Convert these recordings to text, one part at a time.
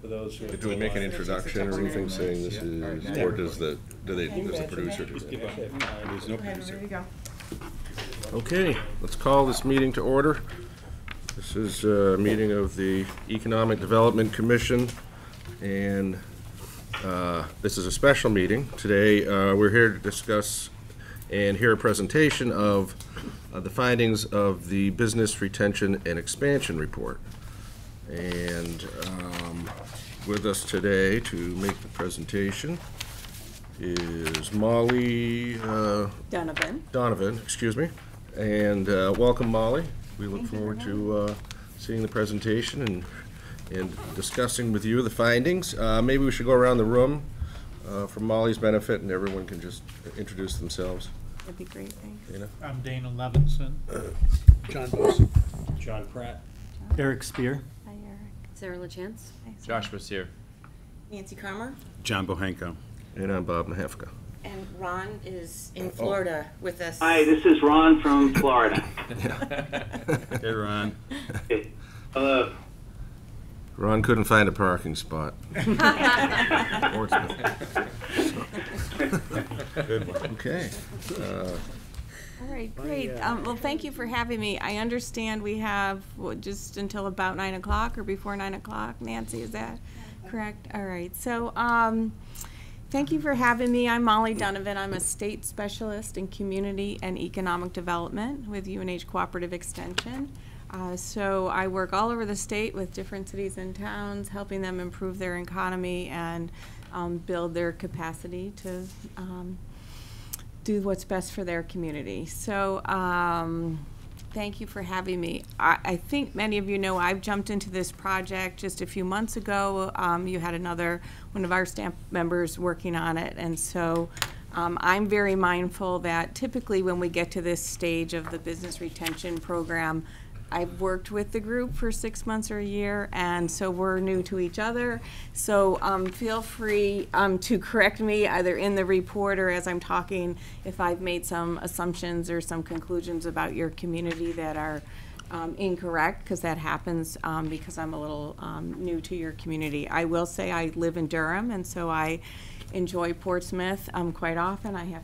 For those who. Do we make an introduction or anything saying this is, or does the, do they, does the producer do Just give that? There's no There you go. Okay, let's call this meeting to order. This is a meeting of the Economic Development Commission, and uh, this is a special meeting. Today, uh, we're here to discuss and hear a presentation of uh, the findings of the Business Retention and Expansion Report. And um, with us today to make the presentation is Molly uh, Donovan. Donovan, excuse me. And uh, welcome, Molly. We look Thank you forward very to uh, seeing the presentation and, and discussing with you the findings. Uh, Maybe we should go around the room uh, for Molly's benefit, and everyone can just introduce themselves. That'd be great, thanks. Dana? I'm Dana Levinson. John Bosu. John Pratt. Eric Spear. Hi, Eric. Sarah LaChance? Thanks. Josh was here. Nancy Carmer, John Bohenko. And I'm Bob Mahefka. and Ron is in Florida with us. Hi, this is Ron from Florida. Hey, Ron. Hello. Ron couldn't find a parking spot. Good one. Okay. Uh, All right, great. Um, well, thank you for having me. I understand we have, what, just until about nine o'clock or before nine o'clock. Nancy, is that correct? All right, so, um, thank you for having me. I'm Molly Donovan. I'm a state specialist in community and economic development with UNH Cooperative Extension. Uh, so I work all over the state with different cities and towns, helping them improve their economy and, um, build their capacity to, um, do what's best for their community. So, um, thank you for having me. I, I think many of you know I've jumped into this project just a few months ago. Um, you had another, one of our staff members working on it, and so, um, I'm very mindful that typically when we get to this stage of the business retention program, I've worked with the group for six months or a year, and so we're new to each other. So um, feel free um, to correct me either in the report or as I'm talking if I've made some assumptions or some conclusions about your community that are um, incorrect, because that happens um, because I'm a little um, new to your community. I will say I live in Durham, and so I enjoy Portsmouth um, quite often. I have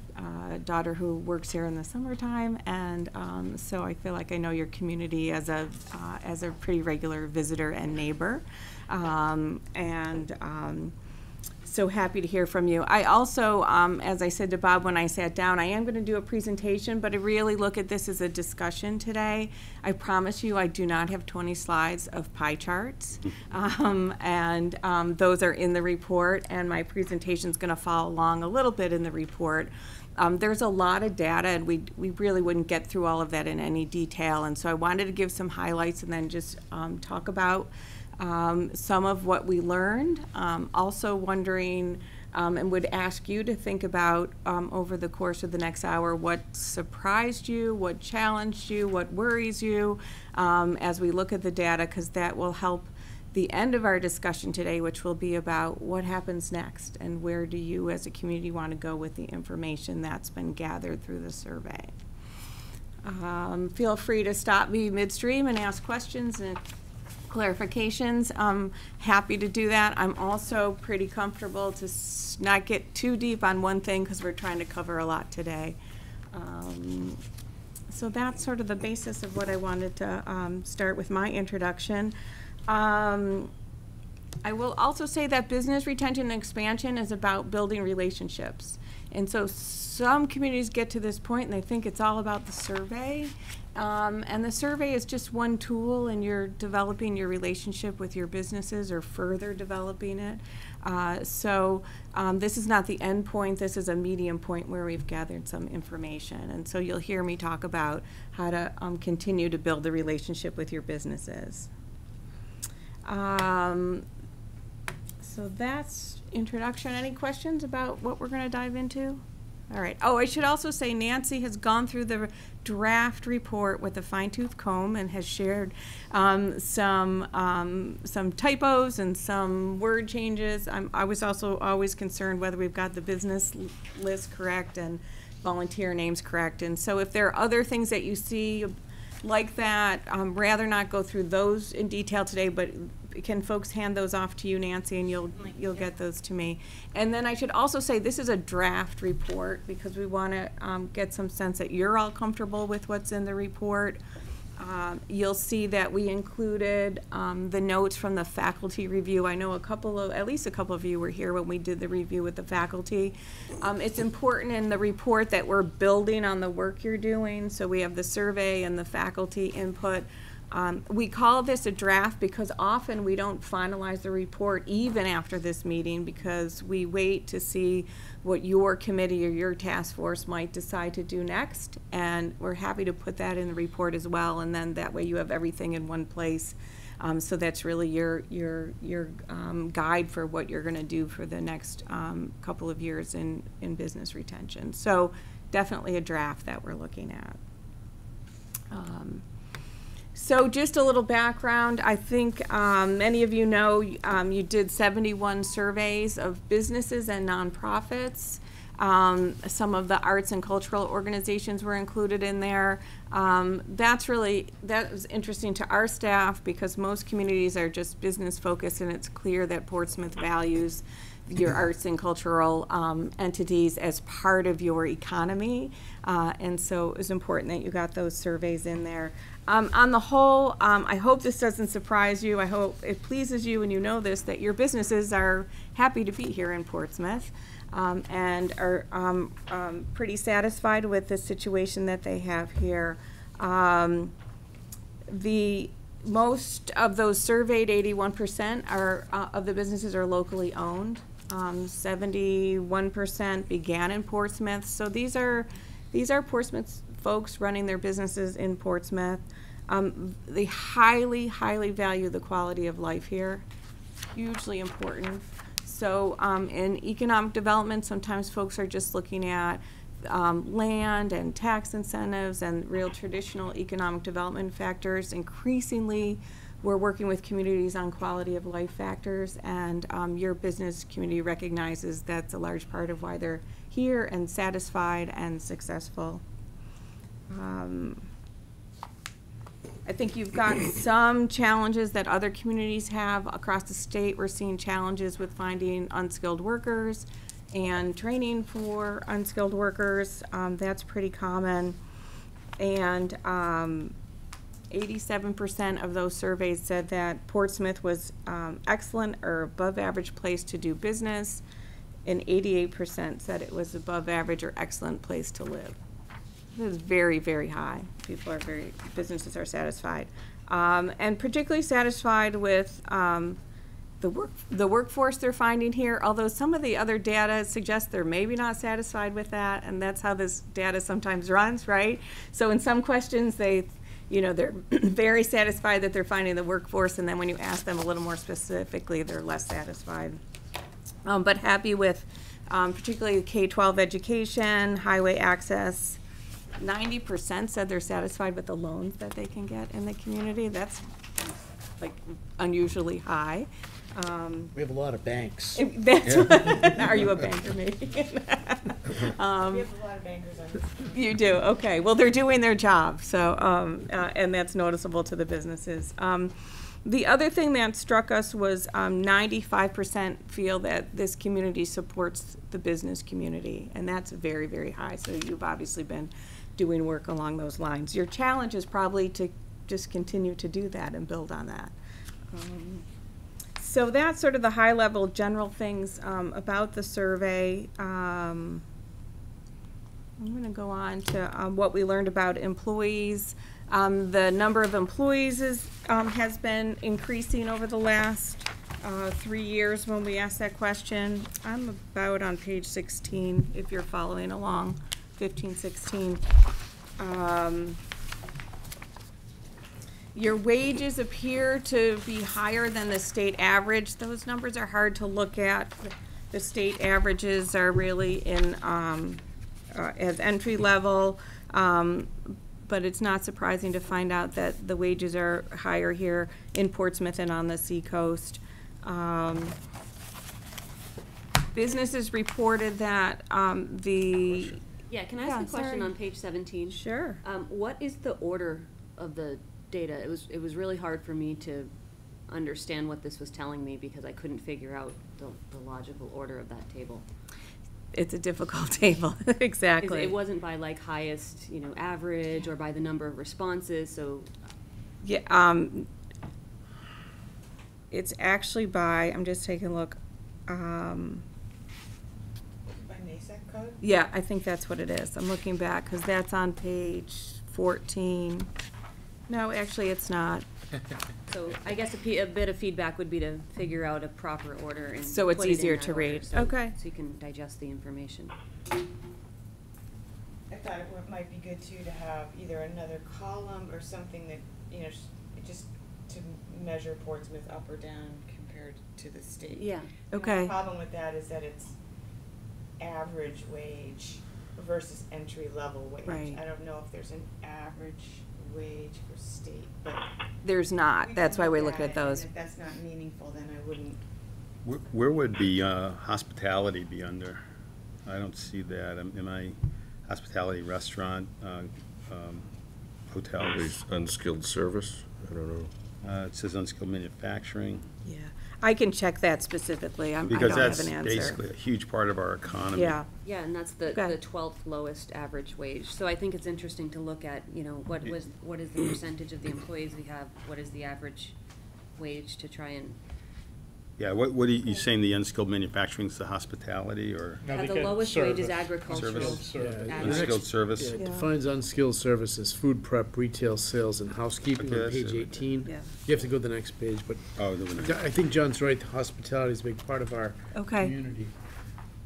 a daughter who works here in the summertime, and um, so I feel like I know your community as a uh, as a pretty regular visitor and neighbor. Um, and so happy to hear from you. I also, um, as I said to Bob when I sat down, I am going to do a presentation, but I really look at this as a discussion today. I promise you, I do not have 20 slides of pie charts, um, and um, those are in the report, and my presentation is going to follow along a little bit in the report. Um, there's a lot of data, and we, we really wouldn't get through all of that in any detail, and so I wanted to give some highlights and then just um, talk about um, some of what we learned. Um, also wondering, um, and would ask you to think about um, over the course of the next hour what surprised you, what challenged you, what worries you um, as we look at the data, because that will help the end of our discussion today, which will be about what happens next and where do you as a community want to go with the information that's been gathered through the survey. Um, feel free to stop me midstream and ask questions and clarifications. I'm happy to do that. I'm also pretty comfortable to s- not get too deep on one thing because we're trying to cover a lot today. Um, So that's sort of the basis of what I wanted to um, start with my introduction. Um, I will also say that business retention and expansion is about building relationships. And so some communities get to this point and they think it's all about the survey. Um, and the survey is just one tool and you're developing your relationship with your businesses or further developing it. Uh, so um, this is not the end point, this is a medium point where we've gathered some information. And so you'll hear me talk about how to um, continue to build the relationship with your businesses. Um, so that's introduction. Any questions about what we're going to dive into? All right. Oh, I should also say Nancy has gone through the draft report with a fine tooth comb and has shared um, some um, some typos and some word changes. I'm, I was also always concerned whether we've got the business list correct and volunteer names correct. And so if there are other things that you see like that, um, rather not go through those in detail today, but can folks hand those off to you, Nancy, and you'll, you'll get those to me? And then I should also say, this is a draft report, because we want to um, get some sense that you're all comfortable with what's in the report. Um, You'll see that we included um, the notes from the faculty review. I know a couple of, at least a couple of you were here when we did the review with the faculty. Um, It's important in the report that we're building on the work you're doing, so we have the survey and the faculty input. Um, We call this a draft because often we don't finalize the report even after this meeting because we wait to see what your committee or your task force might decide to do next. And we're happy to put that in the report as well, and then that way you have everything in one place. Um, so that's really your, your, your, um, guide for what you're gonna do for the next, um, couple of years in, in business retention. So definitely a draft that we're looking at. Um, so just a little background, I think um, many of you know um, you did 71 surveys of businesses and nonprofits. Um, some of the arts and cultural organizations were included in there. Um, that's really, that was interesting to our staff because most communities are just business focused and it's clear that Portsmouth values your arts and cultural um, entities as part of your economy. Uh, and so it was important that you got those surveys in there. Um, on the whole, um, I hope this doesn't surprise you. I hope it pleases you and you know this, that your businesses are happy to be here in Portsmouth um, and are um, um, pretty satisfied with the situation that they have here. Um, the most of those surveyed, 81% are uh, of the businesses are locally owned. Um, 71% began in Portsmouth. So these are these are Portsmouth folks running their businesses in Portsmouth. Um, they highly, highly value the quality of life here. Hugely important. So um, in economic development, sometimes folks are just looking at um, land and tax incentives and real traditional economic development factors. Increasingly, we're working with communities on quality of life factors, and um, your business community recognizes that's a large part of why they're here and satisfied and successful. Um, I think you've got some challenges that other communities have across the state. We're seeing challenges with finding unskilled workers and training for unskilled workers. Um, that's pretty common. And um, 87% of those surveys said that Portsmouth was um, excellent or above average place to do business, and 88% said it was above average or excellent place to live. Is very, very high. People are very, businesses are satisfied. Um, and particularly satisfied with um, the work, the workforce they're finding here, although some of the other data suggests they're maybe not satisfied with that, and that's how this data sometimes runs, right? So in some questions, they, you know, they're very satisfied that they're finding the workforce, and then when you ask them a little more specifically, they're less satisfied. Um, but happy with um, particularly K-12 education, highway access. Ninety percent said they're satisfied with the loans that they can get in the community. That's like unusually high. Um, We have a lot of banks. if that's, are you a banker, maybe? Um, We have a lot of bankers on this. You do, okay. Well, they're doing their job, so, um, uh, and that's noticeable to the businesses. Um, the other thing that struck us was, um, ninety-five percent feel that this community supports the business community, and that's very, very high, so you've obviously been doing work along those lines. Your challenge is probably to just continue to do that and build on that. Um, So that's sort of the high-level general things, um, about the survey. Um, I'm going to go on to um, what we learned about employees. Um, The number of employees is, um, has been increasing over the last uh, three years when we asked that question. I'm about on page 16, if you're following along, 15, 16. Um, Your wages appear to be higher than the state average. Those numbers are hard to look at. The state averages are really in, um, uh, as entry level, um, but it's not surprising to find out that the wages are higher here in Portsmouth and on the seacoast. Businesses reported that the, Yeah, can I Yeah, ask a question sorry. on page seventeen? sure, Um, what is the order of the data? It was, it was really hard for me to understand what this was telling me because I couldn't figure out the, the logical order of that table. It's a difficult table, exactly. It wasn't by like highest, you know, average or by the number of responses, so Yeah, um, it's actually by, I'm just taking a look, um, code? yeah, I think that's what it is. I'm looking back, because that's on page fourteen. No, actually, it's not. So I guess a, pe- a bit of feedback would be to figure out a proper order and So it's put it in easier that to order, read. so- Okay. So you can digest the information. I thought it would- might be good too to have either another column or something that, you know, s- just to measure Portsmouth up or down compared to the state. Yeah. And The Okay. problem with that is that it's average wage versus entry level wage. Right. I don't know if there's an average wage for state, but. There's we not. can That's why we look look at it, those. And if that's not meaningful, then I wouldn't. Where, where would the uh, hospitality be under? I don't see that. Am am I, hospitality, restaurant, uh, um, hotels? These unskilled service, I don't know. Uh, It says unskilled manufacturing. Yeah, I can check that specifically. I'm, I Because don't have that's an answer. basically a huge part of our economy. Yeah, Yeah, and that's the, Okay. the twelfth lowest average wage. So I think it's interesting to look at, you know, what was, what is the percentage of the employees we have? What is the average wage to try and, Yeah, what, what are you, you saying the unskilled manufacturing is the hospitality or No, they the get lowest wage is service. agricultural. Service. Yeah, Average. unskilled service? Yeah, it Yeah. defines unskilled services, food prep, retail sales, and housekeeping Okay, on that's page it right eighteen. yeah, You have to go to the next page, but Oh, the one- I think John's right, hospitality is a big part of our okay. community.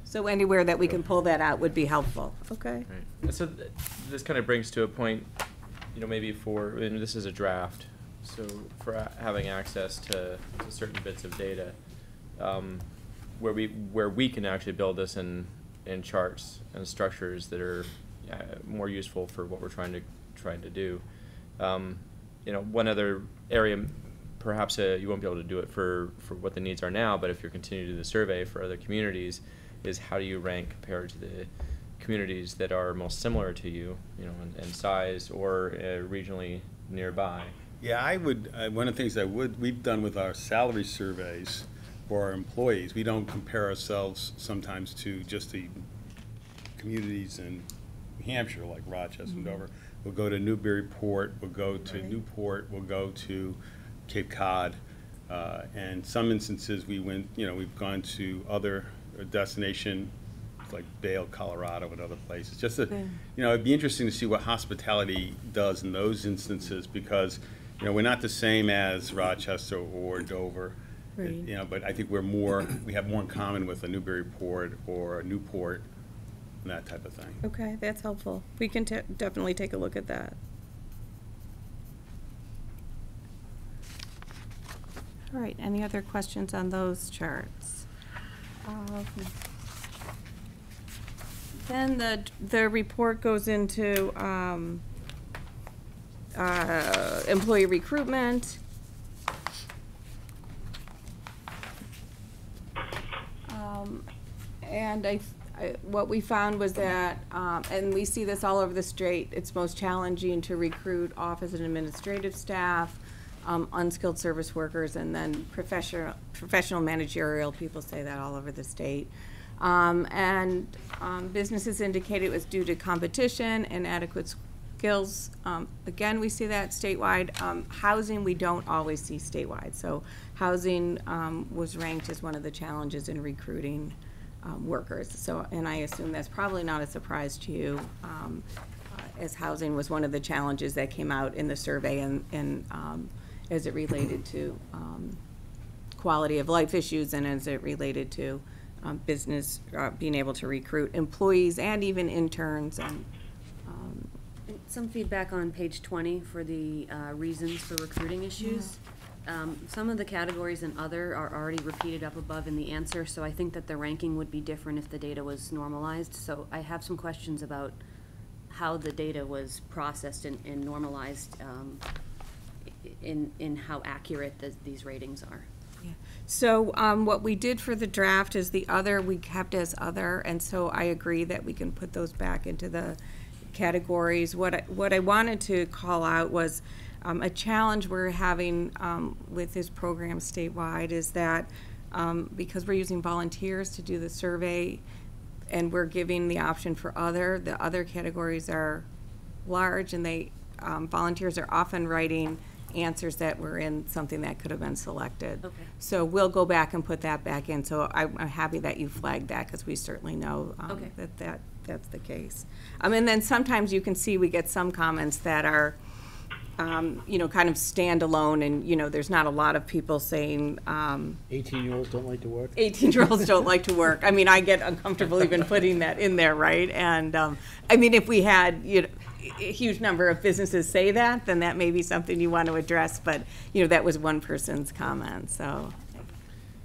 So anywhere that we can pull that out would be helpful, okay? Right. And so th- this kind of brings to a point, you know, maybe for, and this is a draft, so for having access to, to certain bits of data, um, where we, where we can actually build this in, in charts and structures that are uh, more useful for what we're trying to, trying to do. Um, you know, one other area, perhaps uh, you won't be able to do it for, for what the needs are now, but if you're continuing to do the survey for other communities, is how do you rank compared to the communities that are most similar to you, you know, in, in size or uh, regionally nearby? Yeah, I would, uh, one of the things I would, we've done with our salary surveys for our employees, we don't compare ourselves sometimes to just the communities in New Hampshire, like Rochester and Dover. We'll go to Newburyport, we'll go to Newport, we'll go to Cape Cod. Uh, And some instances, we went, you know, we've gone to other destination, like Vail, Colorado, and other places. Just to, you know, it'd be interesting to see what hospitality does in those instances, because, you know, we're not the same as Rochester or Dover. Right. You know, but I think we're more, we have more in common with a Newburyport or a Newport, and that type of thing. Okay, that's helpful. We can te- definitely take a look at that. All right, any other questions on those charts? Um, Then the, the report goes into, um, uh, employee recruitment. Um, And I, I, what we found was that, um, and we see this all over the state, it's most challenging to recruit office and administrative staff, um, unskilled service workers, and then professional, professional managerial, people say that all over the state. Um, and, um, businesses indicate it was due to competition and adequate skills. Um, again, we see that statewide. Um, housing, we don't always see statewide. So housing, um, was ranked as one of the challenges in recruiting, um, workers. So, and I assume that's probably not a surprise to you, uh, as housing was one of the challenges that came out in the survey and, and, um, as it related to, quality of life issues and as it related to, business, uh, being able to recruit employees and even interns Some feedback on page twenty for the uh, reasons for recruiting issues. Um, Some of the categories and other are already repeated up above in the answer, so I think that the ranking would be different if the data was normalized. So I have some questions about how the data was processed and and normalized um, i- in, in how accurate the- these ratings are. Yeah. So, um, what we did for the draft is the other, we kept as other, and so I agree that we can put those back into the categories. What I, what I wanted to call out was, um, a challenge we're having um, with this program statewide is that um, because we're using volunteers to do the survey and we're giving the option for other, the other categories are large and they, um, volunteers are often writing answers that were in something that could have been selected. Okay. So we'll go back and put that back in. So I'm, I'm happy that you flagged that because we certainly know um, Okay. that that that's the case. Um, and then sometimes you can see we get some comments that are, um, you know, kind of standalone, and you know, there's not a lot of people saying. Um, Eighteen-year-olds don't like to work? 18 year olds don't like to work. I mean, I get uncomfortable even putting that in there, right? And um, I mean, if we had, you know, a huge number of businesses say that, then that may be something you want to address. But, you know, that was one person's comment, so.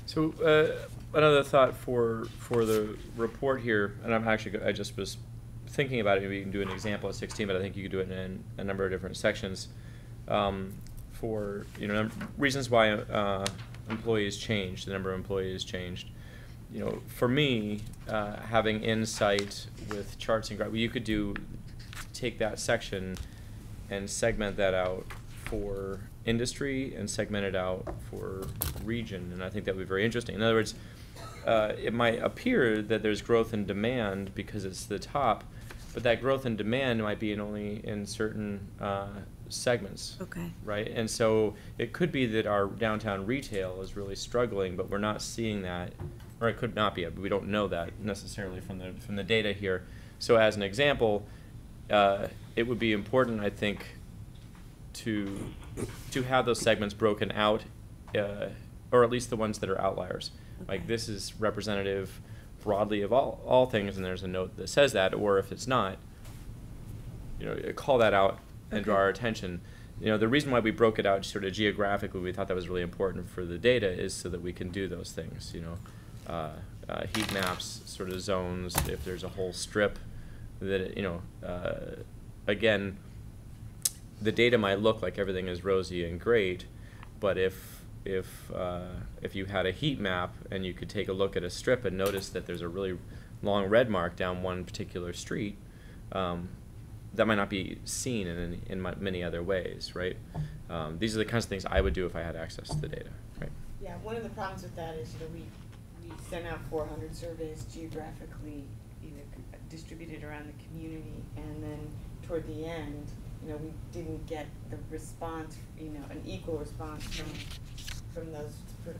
So, uh, another thought for, for the report here, and I'm actually, I just was thinking about it, maybe you can do an example of sixteen, but I think you could do it in a number of different sections. Um, for, you know, reasons why, uh, employees changed, the number of employees changed. You know, for me, uh, having insight with charts and gra- you could do, take that section and segment that out for industry and segment it out for region, and I think that would be very interesting. In other words, uh, it might appear that there's growth in demand because it's the top, but that growth in demand might be in only in certain uh, segments. Okay. Right, and so it could be that our downtown retail is really struggling, but we're not seeing that, or it could not be, but we don't know that necessarily from the from the data here. So as an example, uh, it would be important, I think, to to have those segments broken out, uh, or at least the ones that are outliers. Like this is representative broadly of all all things, and there's a note that says that. Or if it's not, you know, call that out and draw our attention. You know, the reason why we broke it out sort of geographically, we thought that was really important for the data, is so that we can do those things. You know, uh, uh, heat maps, sort of zones. If there's a whole strip, that you know, uh, again, the data might look like everything is rosy and great, but if if uh, if you had a heat map and you could take a look at a strip and notice that there's a really long red mark down one particular street, um, that might not be seen in in many other ways, right? Um, these are the kinds of things I would do if I had access to the data, right? Yeah, one of the problems with that is, you know, we, we sent out four hundred surveys geographically, c- distributed around the community, and then toward the end, you know, we didn't get the response, you know, an equal response from, from those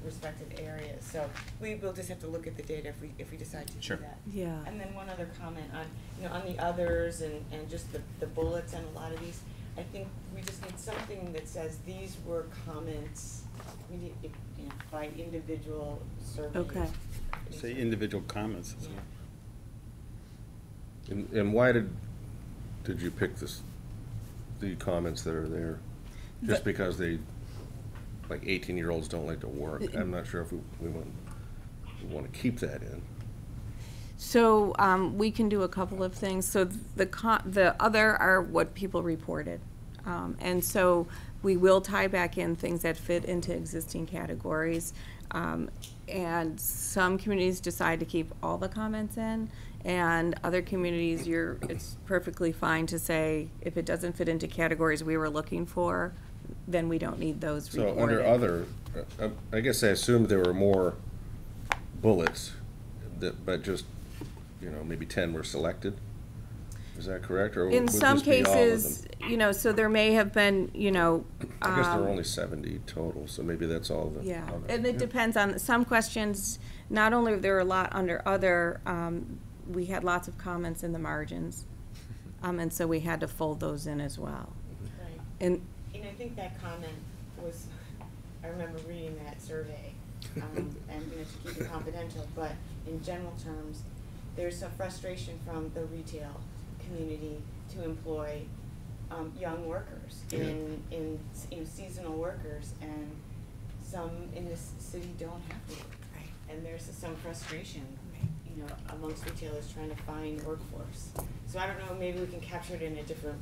respective areas. So we will just have to look at the data if we, if we decide to do that. Yeah. And then one other comment on, you know, on the others and, and just the, the bullets and a lot of these, I think we just need something that says these were comments, we need, you know, by individual surveys. Okay. Say individual comments. Yeah. And, and why did, did you pick this, the comments that are there? Just The- because they, like eighteen-year-olds don't like to work? I'm not sure if we, we want, we want to keep that in. So um, we can do a couple of things. So the co- the other are what people reported, um, and so we will tie back in things that fit into existing categories. Um, and some communities decide to keep all the comments in, and other communities, you're it's perfectly fine to say if it doesn't fit into categories we were looking for, then we don't need those So reported. under other, uh, uh, I guess I assumed there were more bullets, that, but just, you know, maybe ten were selected? Is that correct, or In would some this be all of cases, them? you know, so there may have been, you know. I guess there um, were only seventy total, so maybe that's all of them. Yeah, and it depends on, some questions, not only there a lot under other, um, we had lots of comments in the margins. Um, and so we had to fold those in as well. Right. And, And I think that comment was, I remember reading that survey, um, and, you know, to keep it confidential, but in general terms, there's a frustration from the retail community to employ, um, young workers in, in, you know, seasonal workers, and some in this city don't have to work. Right. And there's some frustration, you know, amongst retailers trying to find workforce. So I don't know, maybe we can capture it in a different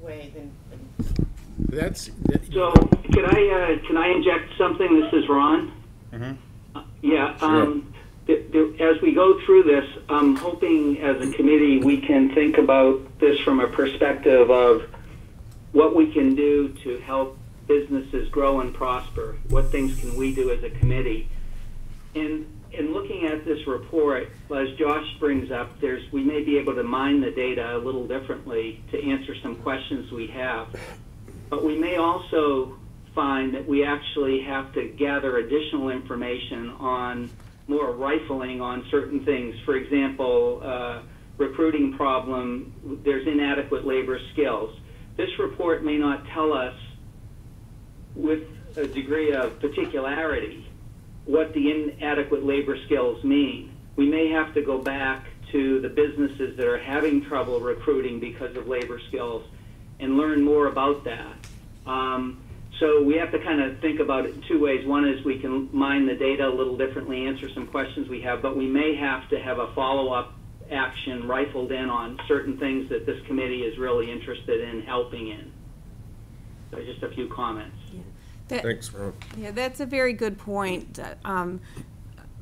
way than, than That's, that- So, can I, uh, can I inject something? This is Ron. Mm-hmm. Yeah, um, th- th- as we go through this, I'm hoping as a committee, we can think about this from a perspective of what we can do to help businesses grow and prosper. What things can we do as a committee? In in looking at this report, as Josh brings up, there's we may be able to mine the data a little differently to answer some questions we have. But we may also find that we actually have to gather additional information on more rifling on certain things. For example, uh, recruiting problem, there's inadequate labor skills. This report may not tell us with a degree of particularity what the inadequate labor skills mean. We may have to go back to the businesses that are having trouble recruiting because of labor skills and learn more about that. Um, so we have to kind of think about it in two ways. One is we can mine the data a little differently, answer some questions we have, but we may have to have a follow-up action rifled in on certain things that this committee is really interested in helping in. So just a few comments. That- Thanks, Ron. Yeah, that's a very good point. Uh, Um,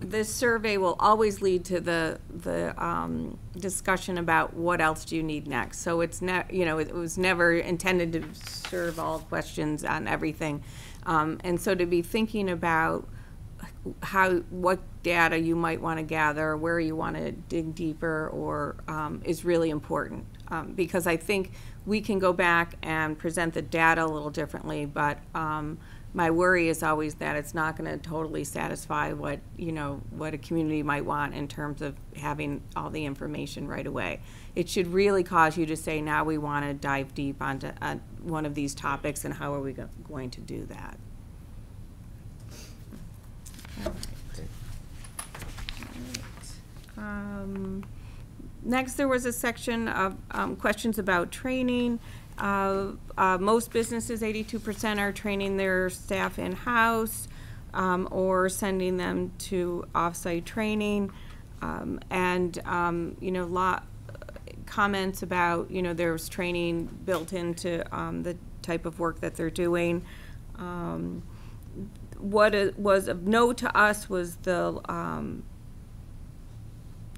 This survey will always lead to the, the um, discussion about what else do you need next. So it's not, you know, it was never intended to serve all questions on everything. Um, And so to be thinking about how, what data you might want to gather, where you want to dig deeper, or, um, is really important. Um, because I think we can go back and present the data a little differently, but, um, my worry is always that it's not going to totally satisfy what, you know, what a community might want in terms of having all the information right away. It should really cause you to say, now we want to dive deep onto, uh, one of these topics, and how are we go- going to do that? All right. Um, Next, there was a section of um, questions about training. Uh, uh, Most businesses, eighty-two percent are training their staff in-house um, or sending them to off-site training. Um, And, um, you know, lot, comments about, you know, there's training built into um, the type of work that they're doing. Um, What was of note to us was the, um,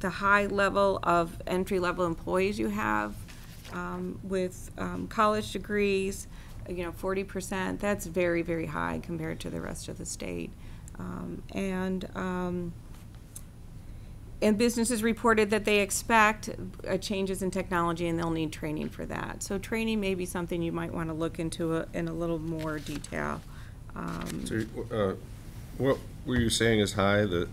the high level of entry-level employees you have um, with um, college degrees, you know, forty percent, that's very, very high compared to the rest of the state. Um, And, um, and businesses reported that they expect uh, changes in technology and they'll need training for that. So training may be something you might want to look into a- in a little more detail. Um, So, uh, what were you saying is high, the,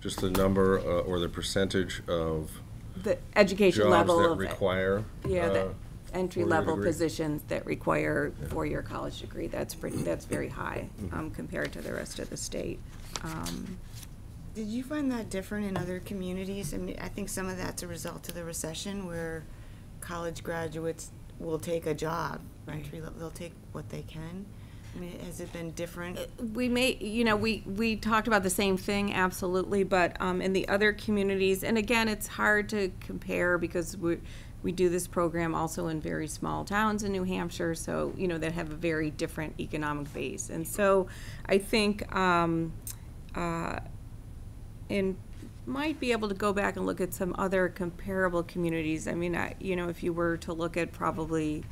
just the number uh, or the percentage of The education jobs level that of. require? Yeah, the uh, entry-level degree. positions that require four-year college degree, that's pretty, that's very high, um, compared to the rest of the state. Um, Did you find that different in other communities? I mean, I think some of that's a result of the recession where college graduates will take a job, Right. entry level, they'll take what they can. Has it been different? We may, you know, we, we talked about the same thing, absolutely, but, um, in the other communities, and again, it's hard to compare because we, we do this program also in very small towns in New Hampshire, so, you know, that have a very different economic base. And so I think, um, uh, and might be able to go back and look at some other comparable communities. I mean, I, you know, if you were to look at probably,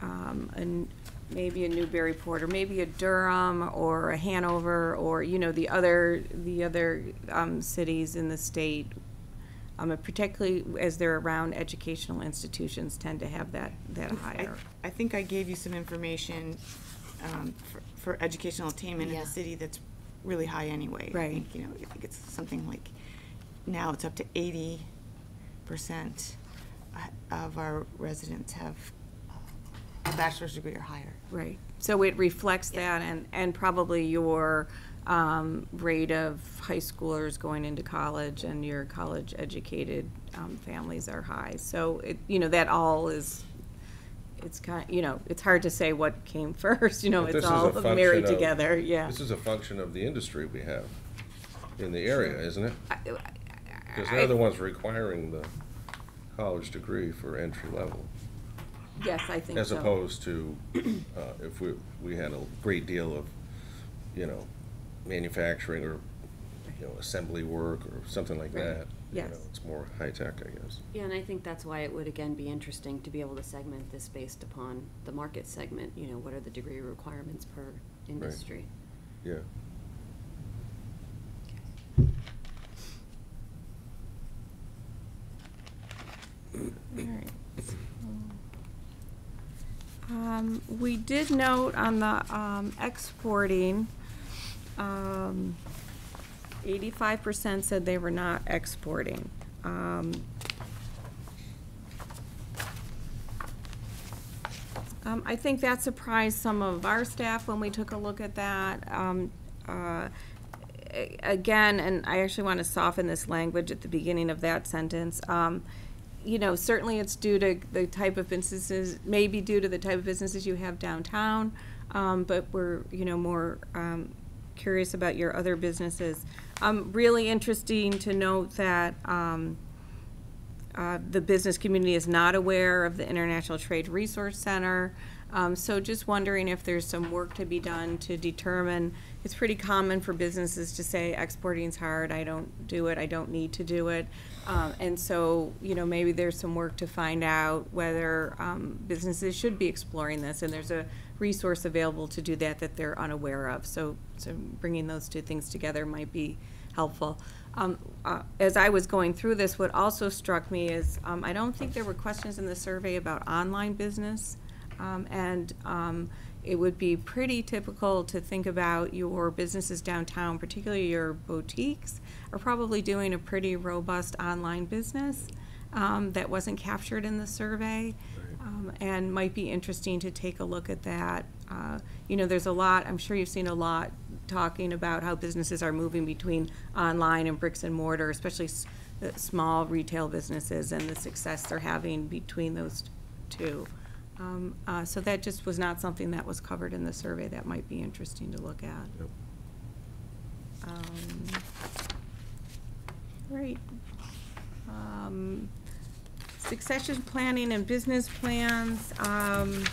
um, an, maybe a Newburyport, or maybe a Durham, or a Hanover, or, you know, the other, the other, um, cities in the state, um, and particularly as they're around educational institutions, tend to have that, that I, higher. I think I gave you some information, um, for, for educational attainment in Yeah. a city that's really high anyway. I Right. think, You know, I think it's something like, now it's up to eighty percent of our residents have a bachelor's degree or higher. Right, so it reflects that and, and probably your, um, rate of high schoolers going into college and your college-educated, um, families are high. So it, you know, that all is, it's kind, you know, it's hard to say what came first, you know, But it's all married of- together, yeah. This is a function of the industry we have in the area, isn't it? Because they're the ones requiring the college degree for entry level. Yes, I think so. As opposed to, uh, if we, we had a great deal of, you know, manufacturing or you know, assembly work or something like Right. that. you Yes. know, It's more high-tech, I guess. Yeah, and I think that's why it would again be interesting to be able to segment this based upon the market segment, you know, what are the degree requirements per industry? Yeah. Alright. Um, we did note on the, um, exporting, um, eighty-five percent said they were not exporting. Um, Um, I think that surprised some of our staff when we took a look at that. Um, uh, again, and I actually want to soften this language at the beginning of that sentence. Um, you know, certainly it's due to the type of businesses, maybe due to the type of businesses you have downtown, um, but we're, you know, more, um, curious about your other businesses. Um, really interesting to note that, um, uh, the business community is not aware of the International Trade Resource Center. Um, so just wondering if there's some work to be done to determine, it's pretty common for businesses to say exporting's hard, I don't do it, I don't need to do it. Um, and so, you know, maybe there's some work to find out whether, um, businesses should be exploring this, and there's a resource available to do that that they're unaware of. So, so bringing those two things together might be helpful. Um, uh, as I was going through this, what also struck me is, um, I don't think there were questions in the survey about online business. Um, and, um, it would be pretty typical to think about your businesses downtown, particularly your boutiques, are probably doing a pretty robust online business, um, that wasn't captured in the survey. Um, and might be interesting to take a look at that. Uh, you know, there's a lot, I'm sure you've seen a lot talking about how businesses are moving between online and bricks and mortar, especially s- small retail businesses and the success they're having between those two. Um, uh, so that just was not something that was covered in the survey that might be interesting to look at. Yep. Um, Right. Um, Succession planning and business plans, um,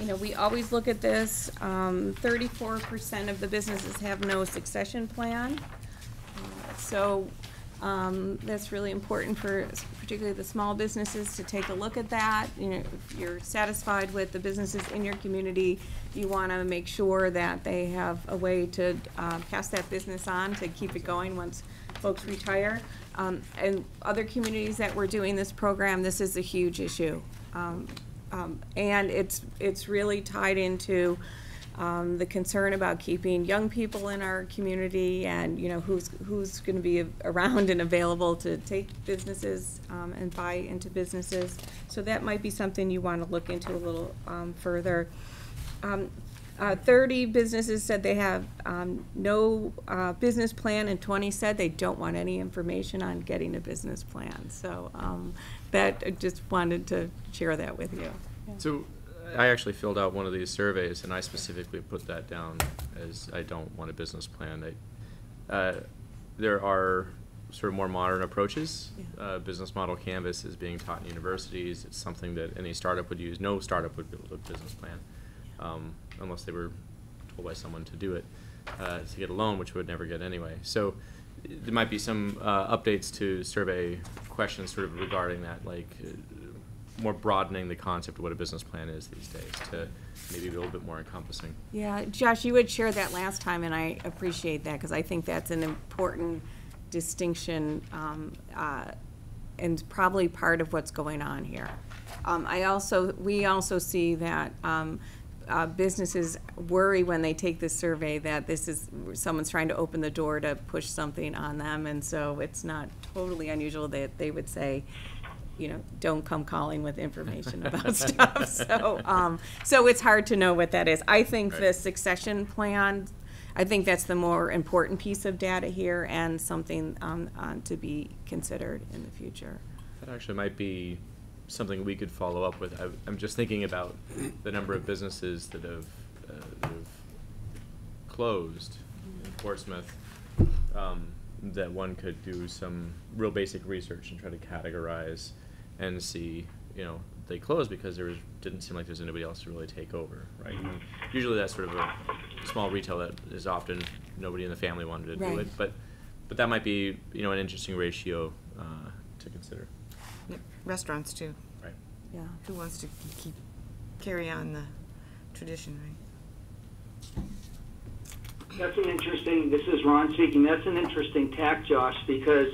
you know, we always look at this, um, thirty-four percent of the businesses have no succession plan. Uh, So, um, that's really important for particularly the small businesses to take a look at that. You know, if you're satisfied with the businesses in your community, you wanna make sure that they have a way to, uh, pass that business on to keep it going once folks retire. Um, and other communities that were doing this program, this is a huge issue. Um, um, and it's, it's really tied into, um, the concern about keeping young people in our community and, you know, who's, who's gonna be around and available to take businesses, um, and buy into businesses. So that might be something you wanna look into a little, um, further. Um, uh, thirty businesses said they have, um, no, uh, business plan, and twenty said they don't want any information on getting a business plan. So, um, that, I just wanted to share that with you. So I actually filled out one of these surveys and I specifically put that down as I don't want a business plan. I, uh, there are sort of more modern approaches. Yeah. Uh, business model canvas is being taught in universities. It's something that any startup would use. No startup would build a business plan, um, unless they were told by someone to do it, uh, to get a loan, which would never get anyway. So there might be some, uh, updates to survey questions sort of regarding that, like, uh, more broadening the concept of what a business plan is these days to maybe be a little bit more encompassing. Yeah, Josh, you had shared that last time, and I appreciate that, because I think that's an important distinction, um, uh, and probably part of what's going on here. Um, I also, we also see that, um, uh, businesses worry when they take this survey that this is, someone's trying to open the door to push something on them, and so it's not totally unusual that they would say, you know, don't come calling with information about stuff. So, um, so it's hard to know what that is. I think the succession plan, I think that's the more important piece of data here and something, um, uh, to be considered in the future. That actually might be something we could follow up with. I, I'm just thinking about the number of businesses that have, uh, that have closed in Portsmouth. Um, that one could do some real basic research and try to categorize and see, you know, they closed because there was, didn't seem like there's anybody else to really take over, right? And Usually that's sort of a small retail that is often nobody in the family wanted to do Right. it, but, but that might be, you know, an interesting ratio, uh, to consider. Yep, Restaurants too. Right. Yeah. Who wants to keep, carry on the tradition, right? That's an interesting, this is Ron speaking, that's an interesting tack, Josh, because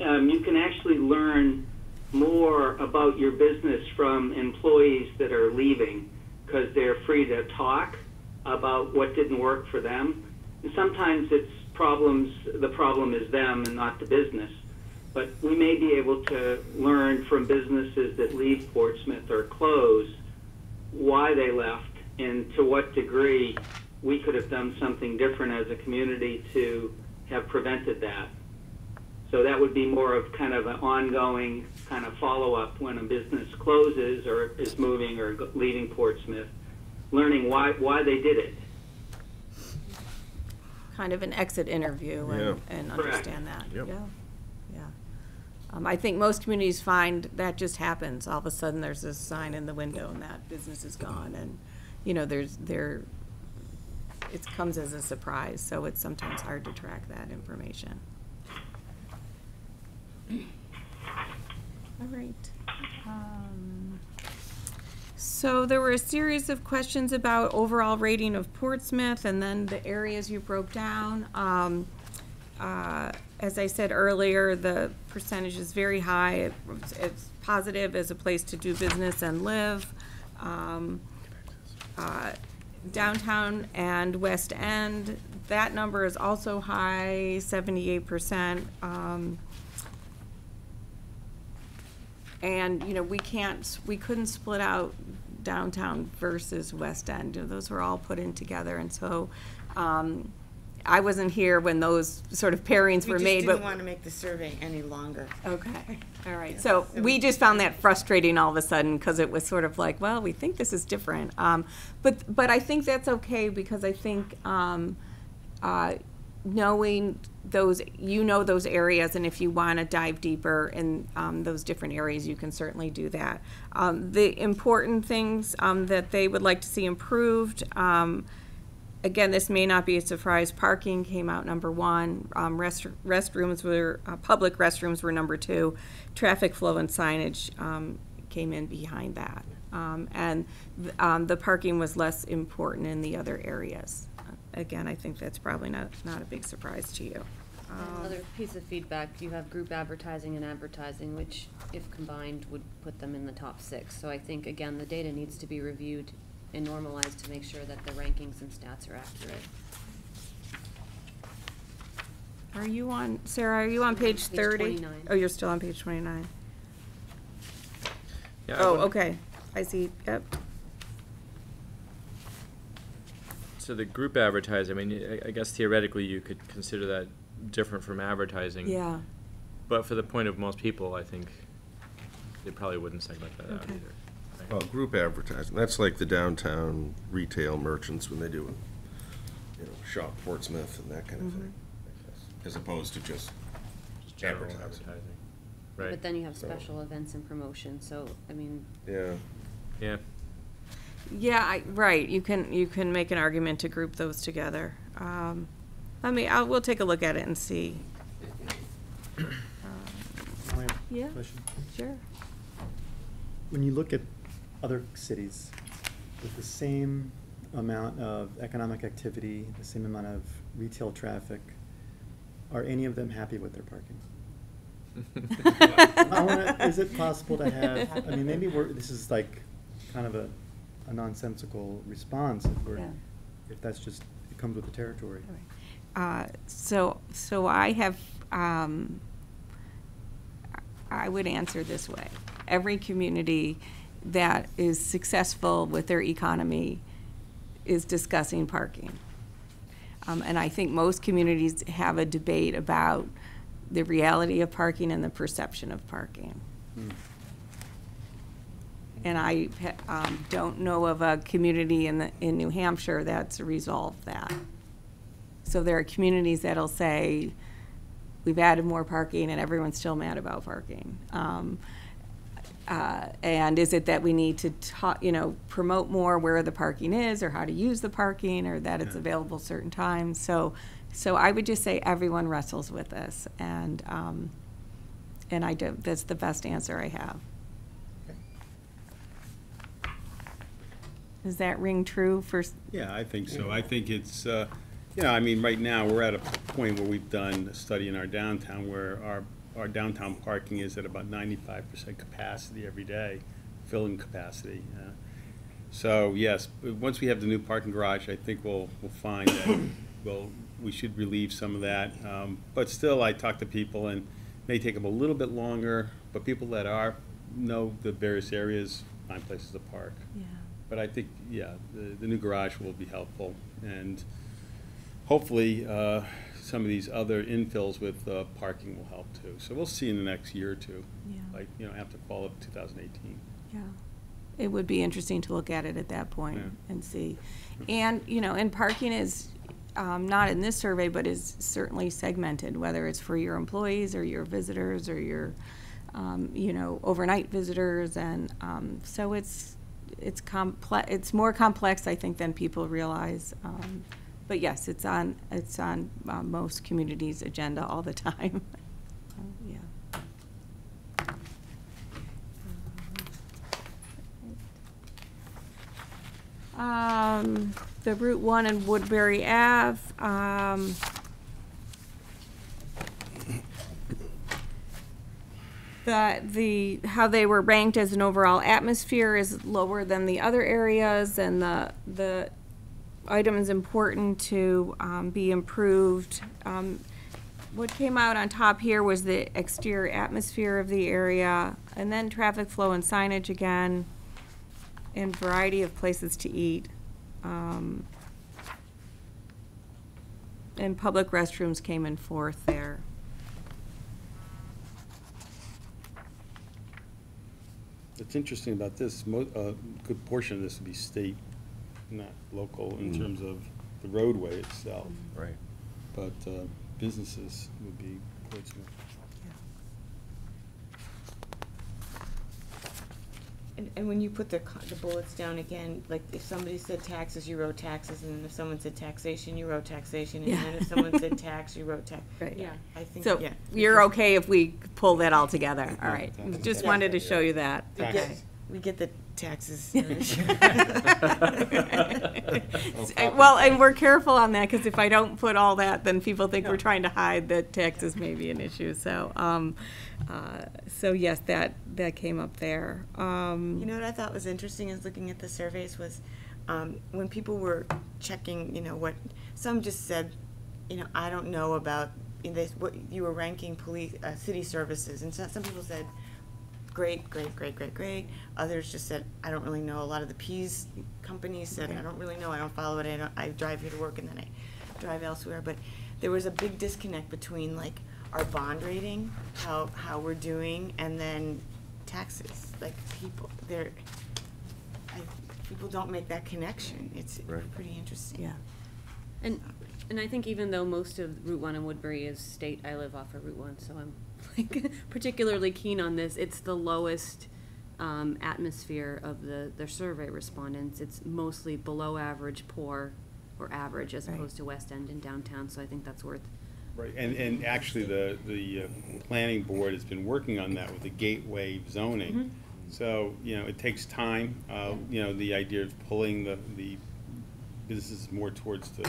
um, you can actually learn more about your business from employees that are leaving because they're free to talk about what didn't work for them. And sometimes it's problems, the problem is them and not the business. But we may be able to learn from businesses that leave Portsmouth or close why they left and to what degree we could have done something different as a community to have prevented that. So that would be more of kind of an ongoing kind of follow-up when a business closes or is moving or leaving Portsmouth, learning why, why they did it. Kind of an exit interview and, Yeah. and Correct. understand that, yeah, Yep. yeah. Um, I think most communities find that just happens, all of a sudden there's a sign in the window and that business is gone and, you know, there's, there, it comes as a surprise, so it's sometimes hard to track that information. All right. Um, So there were a series of questions about overall rating of Portsmouth and then the areas you broke down. Um, uh, As I said earlier, the percentage is very high. It's- It's positive as a place to do business and live. Um, uh, Downtown and West End, that number is also high, seventy-eight percent. Um, and, you know, we can't, we couldn't split out downtown versus West End. You know, Those were all put in together, and so, um, I wasn't here when those sort of pairings We were made, but. didn't want to make the survey any longer. Okay, all right. Yeah. So So we we- just found that frustrating all of a sudden because it was sort of like, well, we think this is different. Um, but, but I think that's okay because I think, um, uh, knowing those, you know those areas and if you want to dive deeper in, um, those different areas, you can certainly do that. Um, the important things, um, that they would like to see improved, um, again, this may not be a surprise, parking came out number one, um, rest, restrooms were, uh, public restrooms were number two, traffic flow and signage, um, came in behind that. And, th- the parking was less important in the other areas. Again, I think that's probably not, not a big surprise to you. Um, Another piece of feedback, you have group advertising and advertising, which if combined would put them in the top six. So I think, again, the data needs to be reviewed and normalized to make sure that the rankings and stats are accurate. Are you on, Sarah, are you on page Page thirty? 29. Oh, you're still on page twenty-nine? Yeah, I Oh, wonder- okay, I see, yep. So the group advertising, I mean, I, I guess theoretically you could consider that different from advertising. Yeah. But for the point of most people, I think they probably wouldn't segment that out Okay. either. right? Well, group advertising, that's like the downtown retail merchants when they do, you know, shop Portsmouth and that kind of thing. Mm-hmm. As opposed to just Just general advertising. Right, But then you have So- special events and promotion, so, I mean, Yeah. yeah. Yeah, I, right, you can, you can make an argument to group those together. Um, I mean, I'll, we'll take a look at it and see. Um, I have a Yeah. question. Sure. When you look at other cities with the same amount of economic activity, the same amount of retail traffic, are any of them happy with their parking? I wanna, is it possible to have, I mean, maybe we're, this is like kind of a, a nonsensical response if we're, Yeah. if that's just, it comes with the territory. Uh, So, so I have, um, I would answer this way. Every community that is successful with their economy is discussing parking. Um, And I think most communities have a debate about the reality of parking and the perception of parking. Hmm. And I um, don't know of a community in, the- in New Hampshire that's resolved that. So there are communities that'll say, we've added more parking and everyone's still mad about parking. Um, Uh, and is it that we need to talk, you know, promote more where the parking is or how to use the parking or that it's available certain times? So, so I would just say everyone wrestles with this and, um, and I do, that's the best answer I have. Does that ring true for, s- Yeah, I think so. I think it's, uh, you know, I mean, right now, we're at a point where we've done a study in our downtown where our, our downtown parking is at about ninety-five percent capacity every day, filling capacity. uh, So, yes, but once we have the new parking garage, I think we'll, we'll find that, well, we should relieve some of that. Um, But still, I talk to people and it may take them a little bit longer, but people that are, know the various areas, find places to park. yeah. But I think, yeah, the, the new garage will be helpful, and hopefully, uh, some of these other infills with, uh, parking will help too. So we'll see in the next year or two, Yeah. like, you know, after fall of two thousand eighteen. Yeah, it would be interesting to look at it at that point Yeah. and see. And, you know, and parking is, um, not in this survey, but is certainly segmented, whether it's for your employees or your visitors or your, um, you know, overnight visitors, and, um, so it's, it's complex, it's more complex, I think, than people realize. Um, But yes, it's on, it's on, uh, most communities' agenda all the time. Yeah. Um, the Route One and Woodbury Ave, um. The, the, how they were ranked as an overall atmosphere is lower than the other areas, and the, the items important to, um, be improved. Um, what came out on top here was the exterior atmosphere of the area, and then traffic flow and signage again and variety of places to eat. Um, And public restrooms came in fourth there. It's interesting about this, mo, a good portion of this would be state, not local, in Mm. terms of the roadway itself, Right. but, uh, businesses would be Portsmouth. And, and when you put the, co- the bullets down again, like if somebody said taxes, you wrote taxes, and then if someone said taxation, you wrote taxation, and Yeah. then if someone said tax, you wrote tax. Right. Yeah, I think, So yeah. you're okay if we pull that all together, all right? Just wanted to show you that. We Okay. get, we get the taxes. Uh, Well, and we're careful on that, because if I don't put all that, then people think we're trying to hide that taxes may be an issue, so, um, uh, so yes, that, that came up there. Um, You know what I thought was interesting is looking at the surveys was, um, when people were checking, you know, what, some just said, you know, I don't know about, in this, what, you were ranking police, uh, city services, and so, some people said, great, great, great, great, great. Others just said, I don't really know. A lot of the Pease companies said, I don't really know, I don't follow it, I don't, I drive here to work and then I drive elsewhere, but there was a big disconnect between like our bond rating, how, how we're doing, and then taxes, like people, they're, I, people don't make that connection. It's Right. pretty interesting. Yeah. And, and I think even though most of Route One in Woodbury is state, I live off of Route One, so I'm like particularly keen on this. It's the lowest, um, atmosphere of the, the survey respondents. It's mostly below average, poor, or average as Right. opposed to West End and downtown, so I think that's worth Right, and, and actually, the, the uh, planning board has been working on that with the gateway zoning. So, you know, it takes time, uh, you know, the idea of pulling the, the businesses more towards the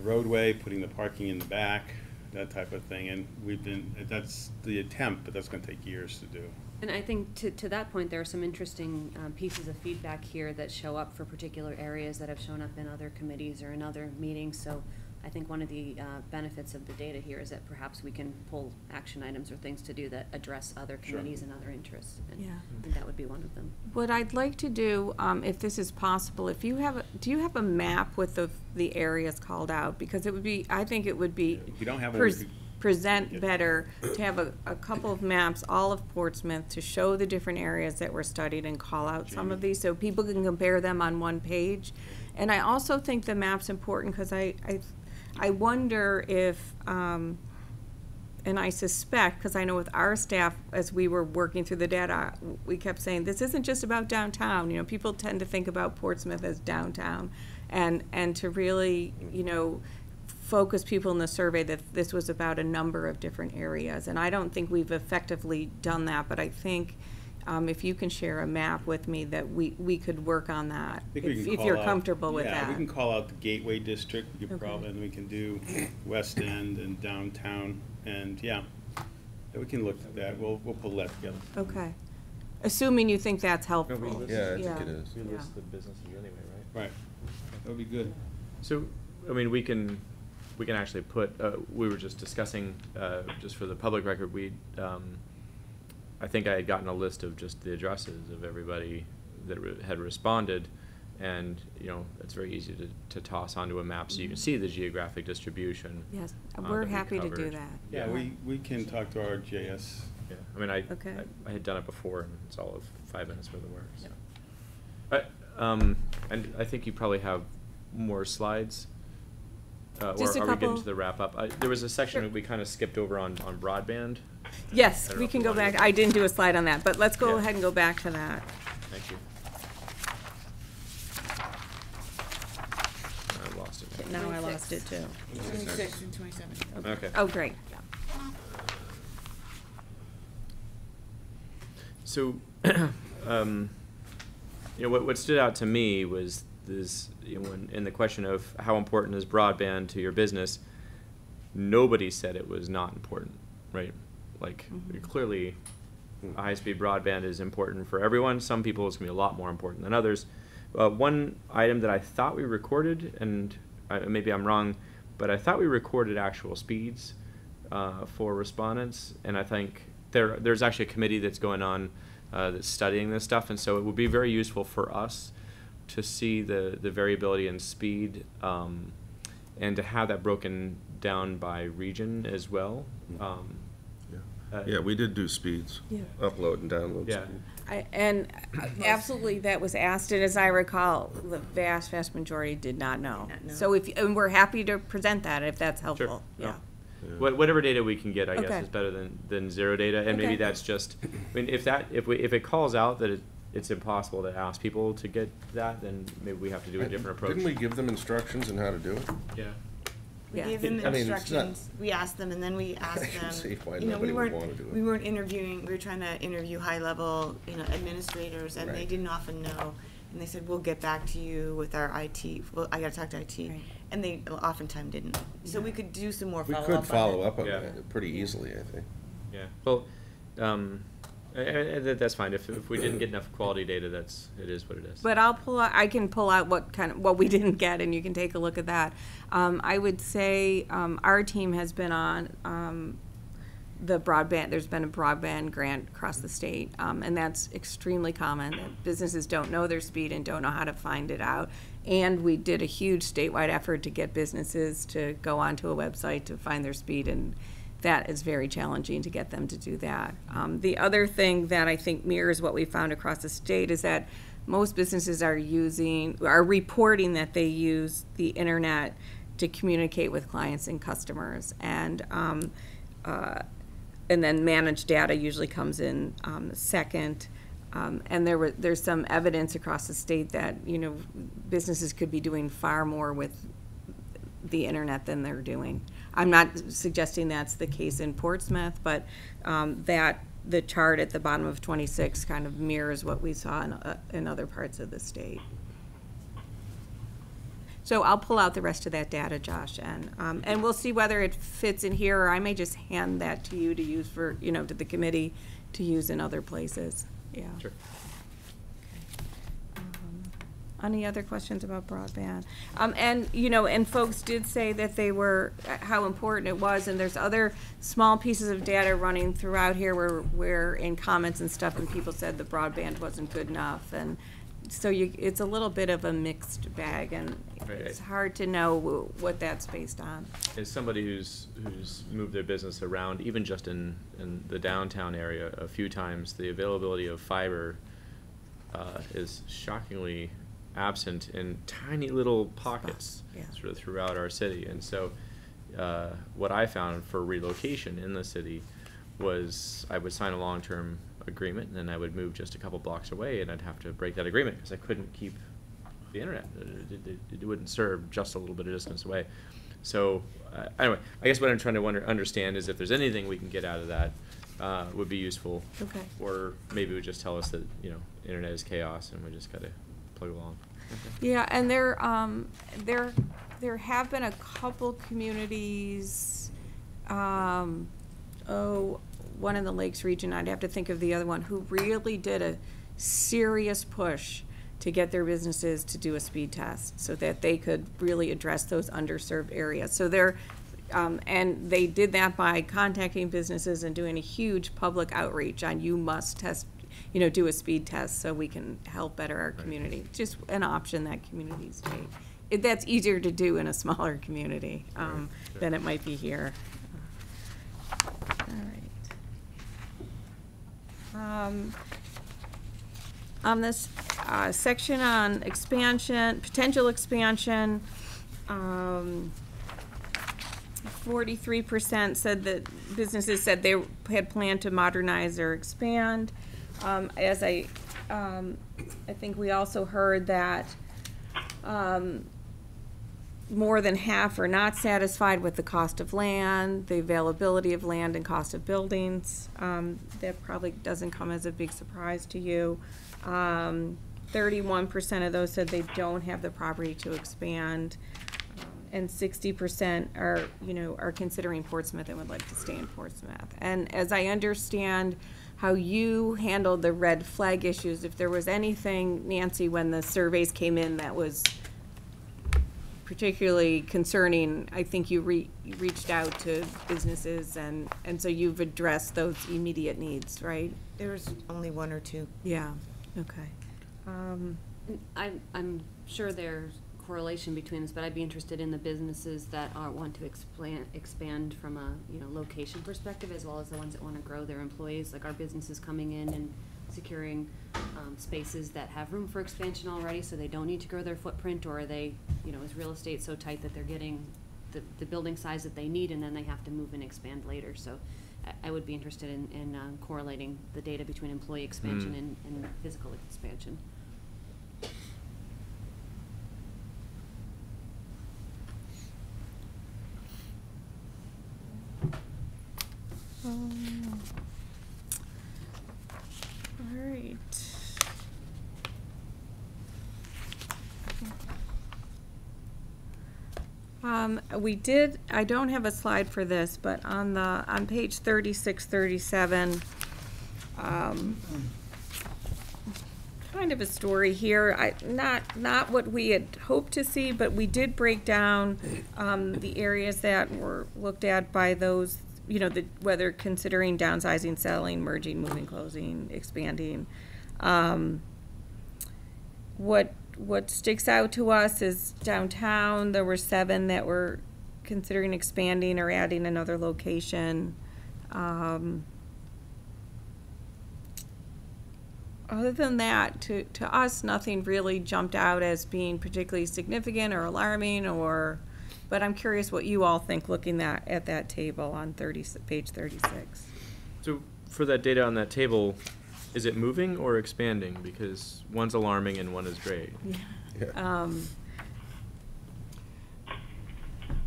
roadway, putting the parking in the back, that type of thing, and we've been, that's the attempt, but that's gonna take years to do. And I think to, to that point, there are some interesting um, pieces of feedback here that show up for particular areas that have shown up in other committees or in other meetings. So I think one of the uh, benefits of the data here is that perhaps we can pull action items or things to do that address other Sure. committees and other interests. And Yeah. I think that would be one of them. What I'd like to do, um, if this is possible, if you have, a- do you have a map with the, the areas called out? Because it would be, I think it would be. If we don't have one, we pres- could- Present better to have a, a couple of maps, all of Portsmouth, to show the different areas that were studied and call out some of these, so people can compare them on one page. And I also think the map's important, because I, I, I wonder if, um, and I suspect, because I know with our staff, as we were working through the data, we kept saying, this isn't just about downtown, you know, people tend to think about Portsmouth as downtown. And, and to really, you know, focus people in the survey that this was about a number of different areas. And I don't think we've effectively done that, but I think, um, if you can share a map with me, that we, we could work on that. I think we If, can if call you're out- comfortable with Yeah, we that. can call out the Gateway District, we could Okay. probably, and we can do West End and downtown, and, yeah. Yeah, We can look at that, we'll, we'll pull that together. Okay. Assuming you think that's helpful. Yeah, I think it is. We Yeah. list the businesses anyway, right? Right, that would be good. So, I mean, we can, we can actually put, uh, we were just discussing, uh, just for the public record, we, um, I think I had gotten a list of just the addresses of everybody that re- had responded. And, you know, it's very easy to, to toss onto a map so you can see the geographic distribution. Yes, uh, we're that we happy to do that. Yeah, we, we can talk to our GIS. Yeah, I mean, I, Okay. I, I had done it before, and it's all of five minutes worth of work, so. But, um, and I think you probably have more slides. Uh, or Just a are we getting to the wrap up? I, there was a section Sure. that we kind of skipped over on, on broadband. Yes, don't know we if can you go wanna back, I didn't do a slide on that, but let's go Yeah. ahead and go back to that. Thank you. I lost it. Now I lost it too. Twenty-six and twenty-seven. Okay. Oh, great. So, um, you know, what, what stood out to me was this, you know, when, in the question of how important is broadband to your business, nobody said it was not important, right? Like, clearly, high-speed broadband is important for everyone. Some people, it's gonna be a lot more important than others. Uh, one item that I thought we recorded, and I, maybe I'm wrong, but I thought we recorded actual speeds uh, for respondents, and I think there there's actually a committee that's going on uh, that's studying this stuff, and so it would be very useful for us to see the the variability in speed, um, and to have that broken down by region as well. Um, uh, Yeah, we did do speeds, Yeah. upload and download. Yeah. speed. I, and absolutely, that was asked, and as I recall, the vast, vast majority did not know. Not know. So if, and we're happy to present that if that's helpful, no. yeah. What, whatever data we can get, I Okay. guess, is better than, than zero data, and maybe that's just, I mean, if that, if we, if it calls out that it, it's impossible to ask people to get that, then maybe we have to do a different approach. Didn't we give them instructions on how to do it? Yeah. We Yeah. gave them the I mean, it's not- instructions, we asked them, and then we asked I can them, why you know, nobody we would weren't, wanna do it. we weren't interviewing, we were trying to interview high-level, you know, administrators, and they Right. didn't often know. And they said, we'll get back to you with our IT, well, I gotta talk to IT, Right. and they oftentimes didn't. So we could do some more We follow-up could on follow it. up on Yeah. that pretty easily, I think. Yeah, well, um, and, that, that's fine, if, if we didn't get enough quality data, that's, it is what it is. But I'll pull out, I can pull out what kind of, what we didn't get, and you can take a look at that. Um, I would say, um, our team has been on, um, the broadband, there's been a broadband grant across the state, um, and that's extremely common. Businesses don't know their speed and don't know how to find it out. And we did a huge statewide effort to get businesses to go onto a website to find their speed, and that is very challenging to get them to do that. Um, the other thing that I think mirrors what we found across the state is that most businesses are using, are reporting that they use the internet to communicate with clients and customers. And, um, uh, and then managed data usually comes in um, second. Um, and there were there's some evidence across the state that you know businesses could be doing far more with the internet than they're doing. I'm not suggesting that's the case in Portsmouth, but um, that the chart at the bottom of 26 kind of mirrors what we saw in, uh, in other parts of the state. So I'll pull out the rest of that data, Josh, and, um, and we'll see whether it fits in here, or I may just hand that to you to use for, you know, to the committee to use in other places, yeah. Sure. Any other questions about broadband? Um, and, you know, and folks did say that they were, uh, how important it was, and there's other small pieces of data running throughout here where, where in comments and stuff, and people said the broadband wasn't good enough, and so you, it's a little bit of a mixed bag, and it's hard to know wh- what that's based on. As somebody who's, who's moved their business around, even just in, in the downtown area a few times, the availability of fiber uh, is shockingly absent in tiny little pockets yeah. sort of throughout our city. And so uh, what I found for relocation in the city was I would sign a long-term agreement and then I would move just a couple blocks away and I'd have to break that agreement because I couldn't keep the internet. It, it- it- it wouldn't serve just a little bit of distance away. So, uh, anyway, I guess what I'm trying to wonder, understand is if there's anything we can get out of that, uh, would be useful. Okay. Or maybe it would just tell us that, you know, internet is chaos and we just gotta plug along. Yeah, and there, um, there, there have been a couple communities, um, oh, one in the Lakes region, I'd have to think of the other one, who really did a serious push to get their businesses to do a speed test, so that they could really address those underserved areas. So they're, um, and they did that by contacting businesses and doing a huge public outreach on you must test, you know, do a speed test so we can help better our community. Just an option that communities take. It, that's easier to do in a smaller community, um, Right, than it might be here. All right. Um, on this, uh, section on expansion, potential expansion, um, forty-three percent said that businesses said they had planned to modernize or expand. Um, as I, um, I think we also heard that, um, more than half are not satisfied with the cost of land, the availability of land and cost of buildings. Um, that probably doesn't come as a big surprise to you. Um, thirty-one percent of those said they don't have the property to expand. Um, And sixty percent are, you know, are considering Portsmouth and would like to stay in Portsmouth. And as I understand how you handled the red flag issues, if there was anything, Nancy, when the surveys came in that was particularly concerning, I think you re- you reached out to businesses and, and so you've addressed those immediate needs, right? There's only one or two. Yeah, okay. Um, I'm, I'm sure there's correlation between this, but I'd be interested in the businesses that are, want to expand, expand from a, you know, location perspective, as well as the ones that wanna grow their employees, like our businesses coming in and securing, um, spaces that have room for expansion already, so they don't need to grow their footprint, or are they, you know, is real estate so tight that they're getting the, the building size that they need, and then they have to move and expand later, so I, I would be interested in, in, um, correlating the data between employee expansion Mm. and, and physical expansion. Um, All right. Um, we did, I don't have a slide for this, but on the, on page thirty-six, thirty-seven, um, kind of a story here. I, not, not what we had hoped to see, but we did break down, um, the areas that were looked at by those, you know, the, whether considering downsizing, selling, merging, moving, closing, expanding. Um, what, what sticks out to us is downtown, there were seven that were considering expanding or adding another location. Um, other than that, to, to us, nothing really jumped out as being particularly significant or alarming or, but I'm curious what you all think looking that, at that table on thirty, page thirty-six. So for that data on that table, is it moving or expanding? Because one's alarming and one is great. Um,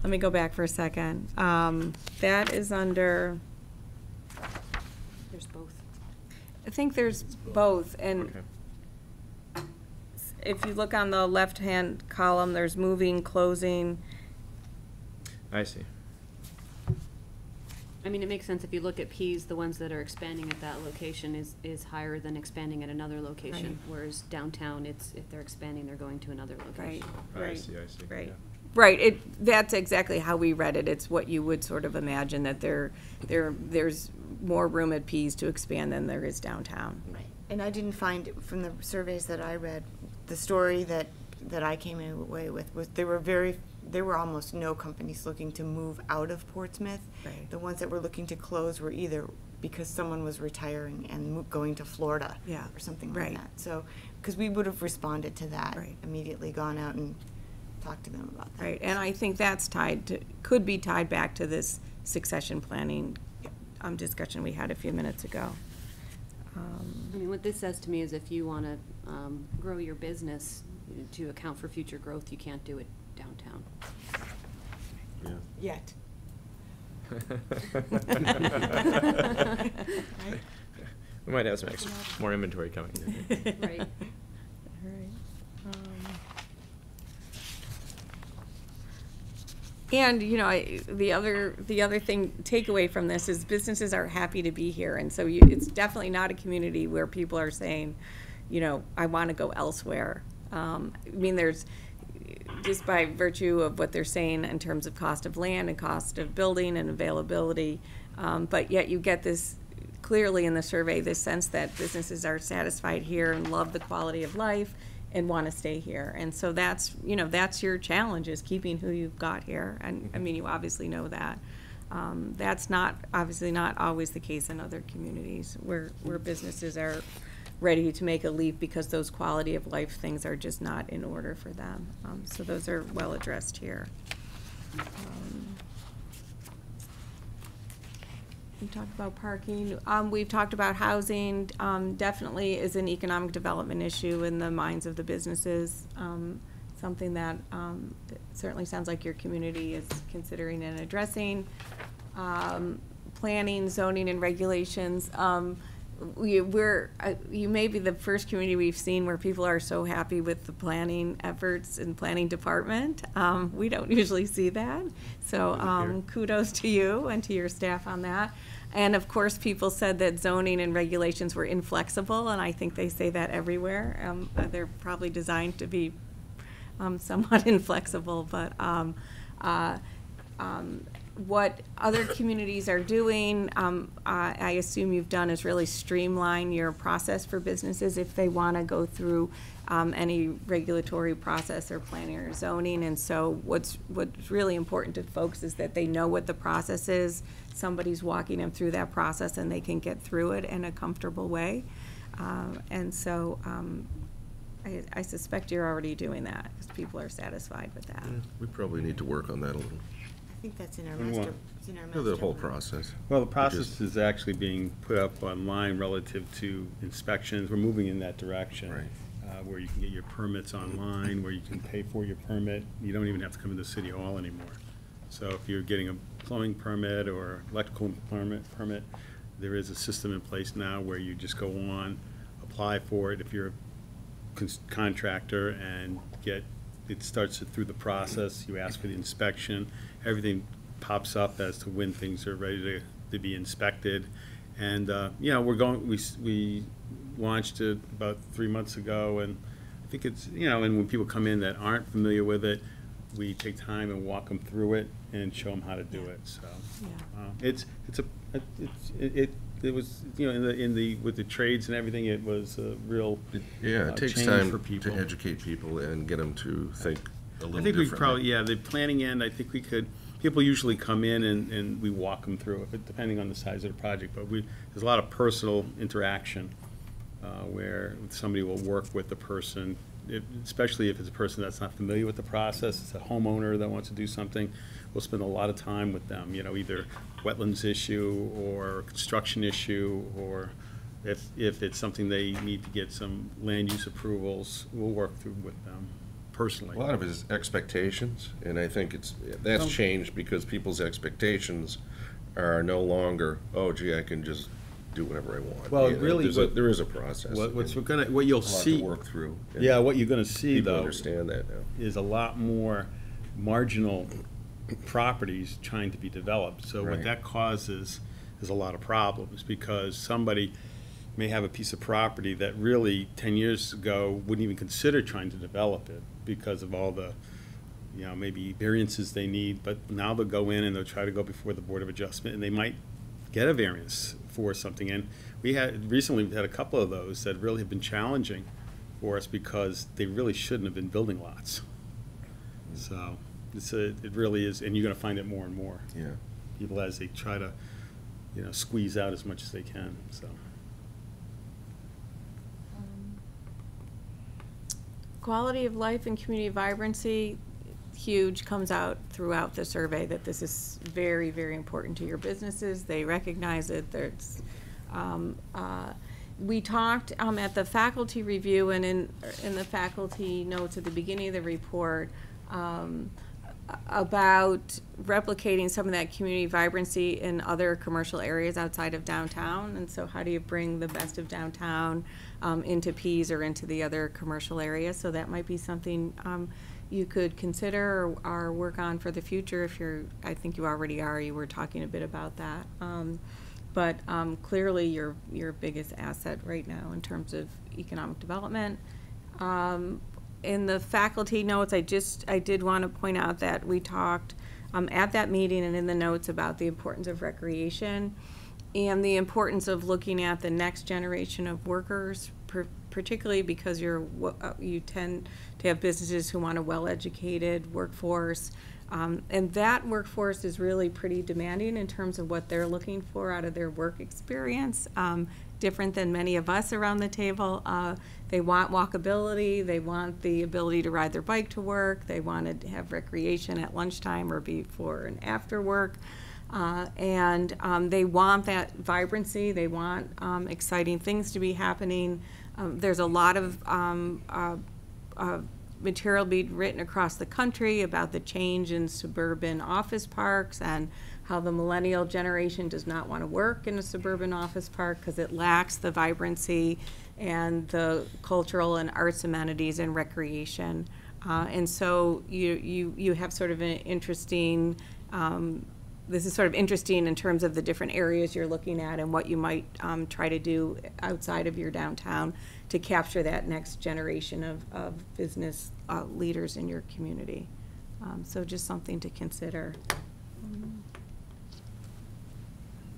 let me go back for a second. Um, that is under, There's both. I think there's both, and Okay. if you look on the left-hand column, there's moving, closing. I see. I mean, it makes sense if you look at Pease, the ones that are expanding at that location is, is higher than expanding at another location. Right. Whereas downtown, it's, if they're expanding, they're going to another Right, location. I right, see, I see, right. yeah. Right, it, that's exactly how we read it. It's what you would sort of imagine, that there, there, there's more room at Pease to expand than there is downtown. Right. And I didn't find, from the surveys that I read, the story that, that I came away with was there were very, there were almost no companies looking to move out of Portsmouth. Right. The ones that were looking to close were either because someone was retiring and mo- going to Florida. Yeah, Or something right. like that. So, because we would have responded to that. Right. Immediately gone out and talked to them about that. Right, and I think that's tied to, could be tied back to this succession planning um, discussion we had a few minutes ago. Um, I mean, what this says to me is if you want to um, grow your business to account for future growth, you can't do it downtown. Yeah. Yet. We might have some extra, more inventory coming. Right. Alright, um, And, you know, I, the other, the other thing, takeaway from this is businesses are happy to be here, and so you, it's definitely not a community where people are saying, you know, I wanna go elsewhere. Um, I mean, there's, just by virtue of what they're saying in terms of cost of land and cost of building and availability, um, but yet you get this clearly in the survey, this sense that businesses are satisfied here and love the quality of life and want to stay here. And so that's, you know, that's your challenge is keeping who you've got here. And, I mean, you obviously know that. Um, that's not, obviously not always the case in other communities where, where businesses are ready to make a leap because those quality of life things are just not in order for them. Um, so those are well addressed here. Um, We talked about parking. Um, we've talked about housing, um, definitely is an economic development issue in the minds of the businesses. Um, something that, um, certainly sounds like your community is considering and addressing. Planning, zoning and regulations, we, we're, uh, you may be the first community we've seen where people are so happy with the planning efforts and planning department. Um, we don't usually see that. So, um, kudos to you and to your staff on that. And of course, people said that zoning and regulations were inflexible, and I think they say that everywhere. Um, uh, they're probably designed to be um, somewhat inflexible, but um, uh, um, what other communities are doing, um, I I assume you've done is really streamline your process for businesses if they want to go through um, any regulatory process or planning or zoning. And so what's, what's really important to folks is that they know what the process is. Somebody's walking them through that process and they can get through it in a comfortable way. Uh, And so um, I, I suspect you're already doing that because people are satisfied with that. We probably need to work on that a little, think that's in our And master, what? it's in our master. the whole plan. process. Well, the process is- is actually being put up online relative to inspections. We're moving in that direction. Right. uh, Where you can get your permits online, where you can pay for your permit. You don't even have to come into City Hall anymore. So if you're getting a plumbing permit or electrical permit, permit, there is a system in place now where you just go on, apply for it if you're a cons- contractor and get, it starts it through the process. You ask for the inspection, everything pops up as to when things are ready to, to be inspected. And, uh, you know, we're going, we, we launched it about three months ago, and I think it's, you know, and when people come in that aren't familiar with it, we take time and walk them through it and show them how to do it, so. Yeah. uh, It's, it's a, it's, it, it- it was, you know, in the, in the, with the trades and everything, it was a real. Yeah, uh, it takes time for to educate people and get them to think a little I think we probably, yeah, the planning end, I think we could, people usually come in and, and we walk them through it, depending on the size of the project, but we, there's a lot of personal interaction, uh, where somebody will work with the person, if- especially if it's a person that's not familiar with the process, it's a homeowner that wants to do something, we'll spend a lot of time with them, you know, either wetlands issue, or construction issue, or if, if it's something they need to get some land use approvals, we'll work through with them personally. A lot of it is expectations, and I think it's, that's Um, changed because people's expectations are no longer, oh gee, I can just do whatever I want. Well, You know, really, there's a- There is a process. What, what's and gonna, what you'll a to see. work through. Yeah, what you're gonna see though. understand that now. Is a lot more marginal properties trying to be developed. So what that causes is a lot of problems, because somebody may have a piece of property that really, ten years ago, wouldn't even consider trying to develop it, because of all the, you know, maybe variances they need, but now they'll go in and they'll try to go before the Board of Adjustment, and they might get a variance for something. And we had, recently, we've had a couple of those that really have been challenging for us because they really shouldn't have been building lots. So, it's a, it really is, and you're gonna find it more and more. Yeah. People as they try to, you know, squeeze out as much as they can, so. Quality of life and community vibrancy, huge, comes out throughout the survey that this is very, very important to your businesses. They recognize it, there's, um, uh, we talked, um, at the faculty review and in, in the faculty notes at the beginning of the report, um, about replicating some of that community vibrancy in other commercial areas outside of downtown. And so how do you bring the best of downtown um, into Pease or into the other commercial areas? So that might be something um, you could consider or, or work on for the future if you're, I think you already are, you were talking a bit about that. Um, But um, clearly, your, your biggest asset right now in terms of economic development. Um, in the faculty notes, I just, I did want to point out that we talked um, at that meeting and in the notes about the importance of recreation and the importance of looking at the next generation of workers, particularly because you're, uh, you tend to have businesses who want a well-educated workforce. Um, and that workforce is really pretty demanding in terms of what they're looking for out of their work experience, um, different than many of us around the table. Uh, they want walkability, they want the ability to ride their bike to work, they want to have recreation at lunchtime or before and after work. Uh, and um, they want that vibrancy, they want um, exciting things to be happening. Um, there's a lot of um, uh, uh, material being written across the country about the change in suburban office parks and how the millennial generation does not want to work in a suburban office park because it lacks the vibrancy and the cultural and arts amenities and recreation. Uh, and so you, you, you have sort of an interesting, um, this is sort of interesting in terms of the different areas you're looking at and what you might um, try to do outside of your downtown to capture that next generation of, of business uh, leaders in your community. Um, so just something to consider.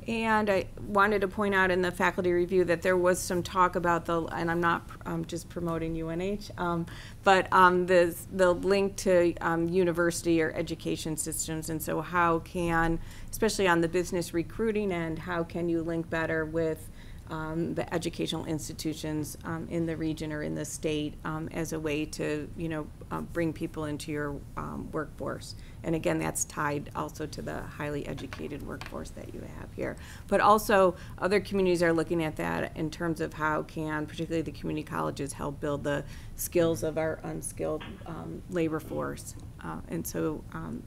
And I wanted to point out in the faculty review that there was some talk about the, and I'm not um, just promoting UNH, um, but um, the, the link to um, university or education systems. And so how can, especially on the business recruiting end, how can you link better with um, the educational institutions um, in the region or in the state um, as a way to, you know, uh, bring people into your um, workforce. And again, that's tied also to the highly educated workforce that you have here. But also, other communities are looking at that in terms of how can, particularly the community colleges, help build the skills of our unskilled um, labor force. Uh, and so, um,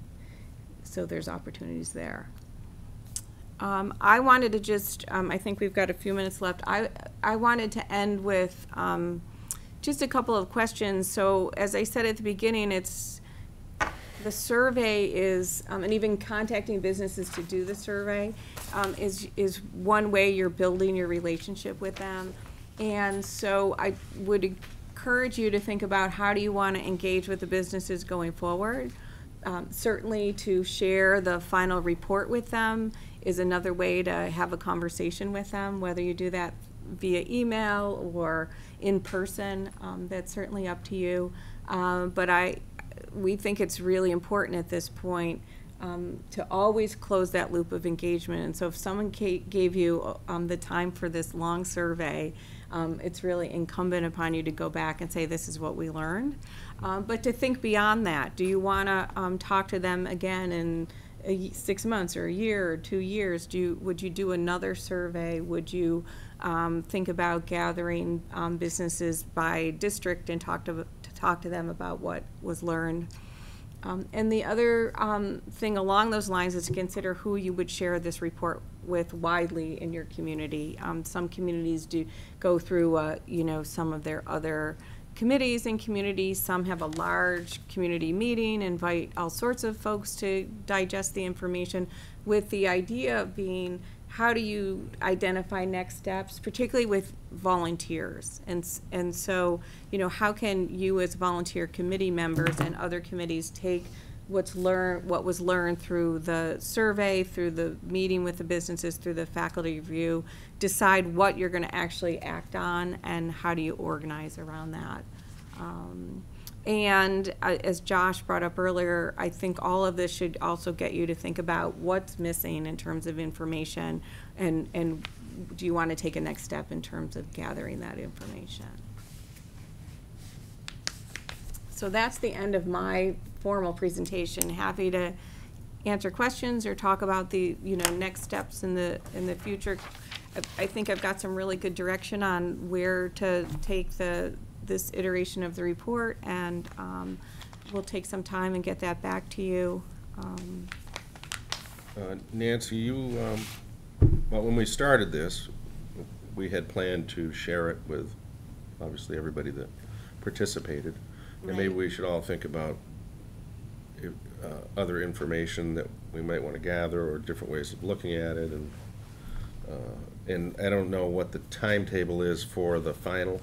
so there's opportunities there. Um, I wanted to just, um, I think we've got a few minutes left. I, I wanted to end with, um, just a couple of questions. So as I said at the beginning, it's, the survey is, um, and even contacting businesses to do the survey, um, is, is one way you're building your relationship with them. And so I would encourage you to think about how do you want to engage with the businesses going forward. Um, certainly to share the final report with them is another way to have a conversation with them, whether you do that via email or in person, um, that's certainly up to you. Um, but I, we think it's really important at this point um, to always close that loop of engagement. And so if someone gave you um, the time for this long survey, um, it's really incumbent upon you to go back and say, this is what we learned. Um, but to think beyond that, do you want to talk to them again in a six months or a year or two years? Do you, would you do another survey? Would you um, think about gathering um, businesses by district and talk to, to talk to them about what was learned? Um, and the other um, thing along those lines is to consider who you would share this report with widely in your community. Um, some communities do go through, uh, you know, some of their other committees and communities. Some have a large community meeting, invite all sorts of folks to digest the information, with the idea of being how do you identify next steps, particularly with volunteers? And, and so, you know, how can you as volunteer committee members and other committees take what's learned, what was learned through the survey, through the meeting with the businesses, through the faculty review, decide what you're gonna actually act on and how do you organize around that? Um, and uh, as Josh brought up earlier, I think all of this should also get you to think about what's missing in terms of information and, and do you want to take a next step in terms of gathering that information? So that's the end of my formal presentation. Happy to answer questions or talk about the, you know, next steps in the, in the future. I, I think I've got some really good direction on where to take the, this iteration of the report, and, um, we'll take some time and get that back to you. Um, Uh, Nancy, you, um, well, when we started this, we had planned to share it with, obviously, everybody that participated. And maybe we should all think about uh, other information that we might want to gather or different ways of looking at it and, uh, and I don't know what the timetable is for the final,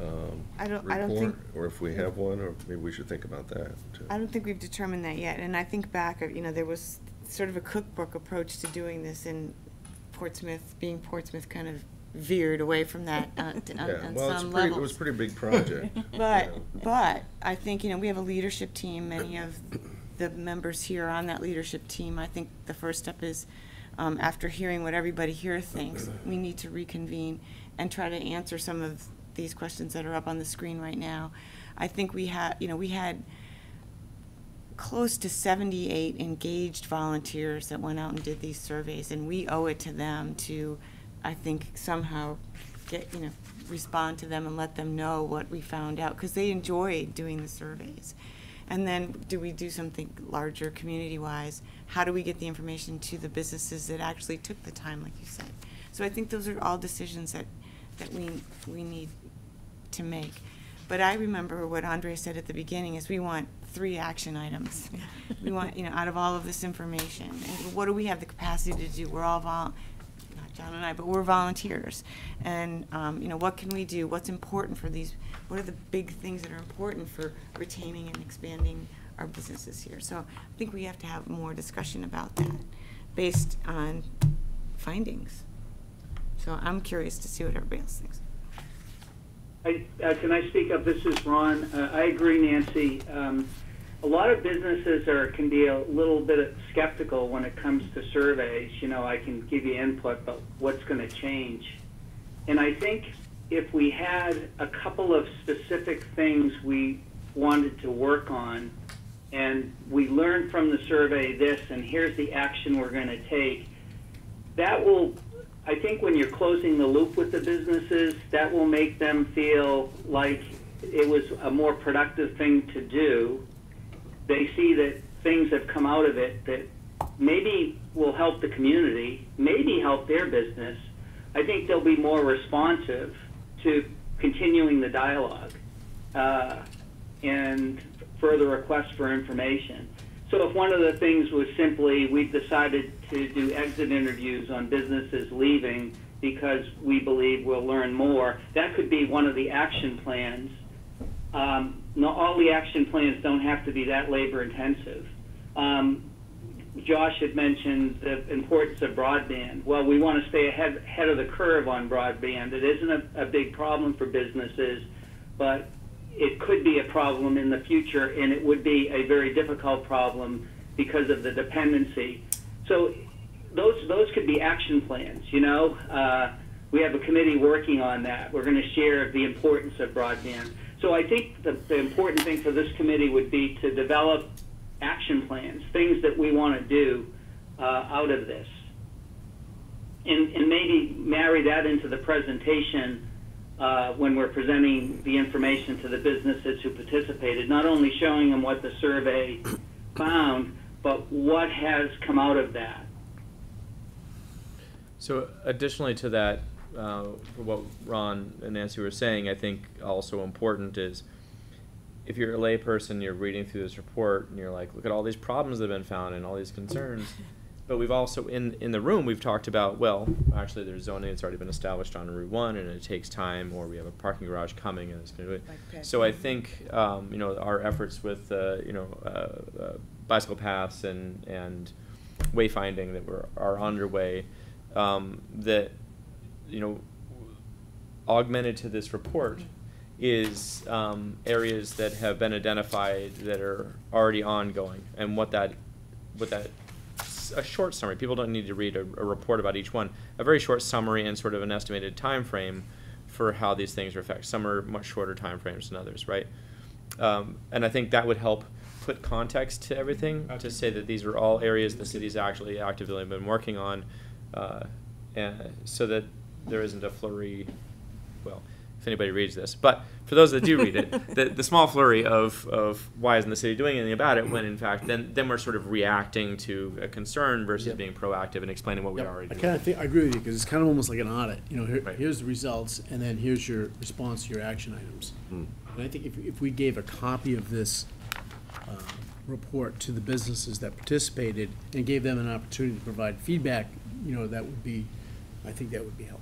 um, I don't- I don't report, think- Or if we have one, or maybe we should think about that, too. I don't think we've determined that yet, and I think back, uh, you know, there was sort of a cookbook approach to doing this in Portsmouth, being Portsmouth kind of veered away from that uh, on, Yeah, on well, it's pretty, levels. it was a pretty big project. you But, know. but, I think, you know, we have a leadership team, many of the members here on that leadership team, I think the first step is, um, after hearing what everybody here thinks, we need to reconvene and try to answer some of these questions that are up on the screen right now. I think we had, you know, we had close to seventy-eight engaged volunteers that went out and did these surveys, and we owe it to them to, I think, somehow get, you know, respond to them and let them know what we found out, because they enjoyed doing the surveys. And then, do we do something larger, community-wise? How do we get the information to the businesses that actually took the time, like you said? So I think those are all decisions that, that we, we need to make. But I remember what Andre said at the beginning, is we want three action items. We want, you know, out of all of this information, and what do we have the capacity to do? We're all vol, John and I, but we're volunteers. And, um, you know, what can we do? What's important for these, what are the big things that are important for retaining and expanding our businesses here? So I think we have to have more discussion about that, based on findings. So I'm curious to see what everybody else thinks. I, uh, can I speak up? This is Ron. Uh, I agree, Nancy. Um, a lot of businesses are can be a little bit skeptical when it comes to surveys. You know, I can give you input, but what's going to change? And I think if we had a couple of specific things we wanted to work on, and we learned from the survey this, and here's the action we're going to take, that will I think when you're closing the loop with the businesses, that will make them feel like it was a more productive thing to do. They see that things have come out of it that maybe will help the community, maybe help their business. I think they'll be more responsive to continuing the dialogue uh, and further requests for information. So if one of the things was simply we've decided to do exit interviews on businesses leaving because we believe we'll learn more, that could be one of the action plans. Um, no, all the action plans don't have to be that labor intensive. Um, Josh had mentioned the importance of broadband. Well, we want to stay ahead, ahead of the curve on broadband. It isn't a, a big problem for businesses, but it could be a problem in the future, and it would be a very difficult problem because of the dependency. So those those could be action plans. You know, uh, we have a committee working on that. We're going to share the importance of broadband. So I think the, the important thing for this committee would be to develop action plans, things that we want to do uh, out of this, and, and maybe marry that into the presentation uh, when we're presenting the information to the businesses who participated, not only showing them what the survey found, but what has come out of that. So additionally to that, uh, for what Ron and Nancy were saying, I think also important is if you're a layperson, you're reading through this report and you're like, look at all these problems that have been found and all these concerns. But we've also in in the room we've talked about well actually there's zoning that's already been established on Route One and it takes time or we have a parking garage coming and it's going to do it. Like So I think um, you know our efforts with uh, you know uh, uh, bicycle paths and and wayfinding that were are underway um, that you know augmented to this report is um, areas that have been identified that are already ongoing and what that what that a short summary people don't need to read a, a report about each one. A very short summary and sort of an estimated time frame for how these things are affected some are much shorter time frames than others right? Um, and i think that would help put context to everything to say that these are all areas the city's actually actively been working on, uh, and so that there isn't a flurry. Well, if anybody reads this, but for those that do read it, the, the small flurry of, of why isn't the city doing anything about it when in fact then then we're sort of reacting to a concern versus Yep. being proactive and explaining what we Yep, already I kind of think, I agree with you, because it's kind of almost like an audit, you know, here, Right. here's the results, and then here's your response to your action items. And I think if, if we gave a copy of this, uh, report to the businesses that participated and gave them an opportunity to provide feedback, you know, that would be, I think that would be helpful.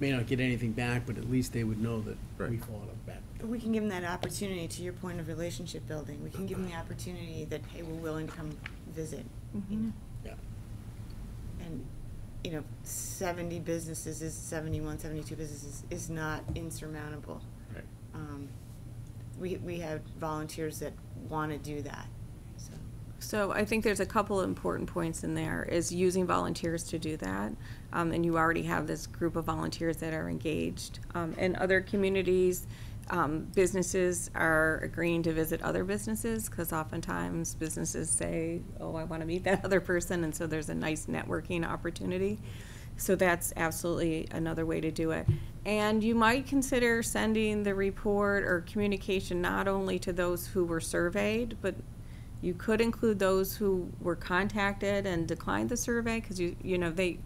Yeah. May not get anything back, but at least they would know that we Right. followed up back. But we can give them that opportunity, to your point of relationship building, we can give them the opportunity that, hey, we're willing to come visit. you know. Yeah. And, you know, seventy businesses is, 71, 72 businesses is not insurmountable. Right. Um, We, we have volunteers that wanna do that, so. So I think there's a couple of important points in there, is using volunteers to do that. Um, and you already have this group of volunteers that are engaged. Um, in other communities, um, businesses are agreeing to visit other businesses, because oftentimes businesses say, oh, I want to meet that other person, and so there's a nice networking opportunity. So that's absolutely another way to do it. And you might consider sending the report or communication not only to those who were surveyed, but you could include those who were contacted and declined the survey, because you, you know, they,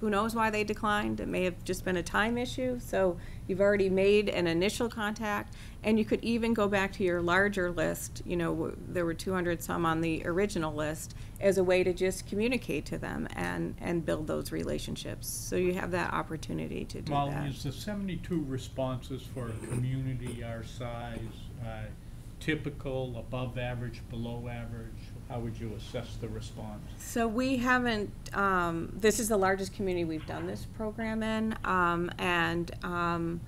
who knows why they declined? It may have just been a time issue, so you've already made an initial contact. And you could even go back to your larger list, you know, w- there were two hundred some on the original list, as a way to just communicate to them and, and build those relationships. So you have that opportunity to do Molly, that. is the seventy-two responses for a community our size, uh, typical, above average, below average? How would you assess the response? So we haven't, um, this is the largest community we've done this program in, um, and, um,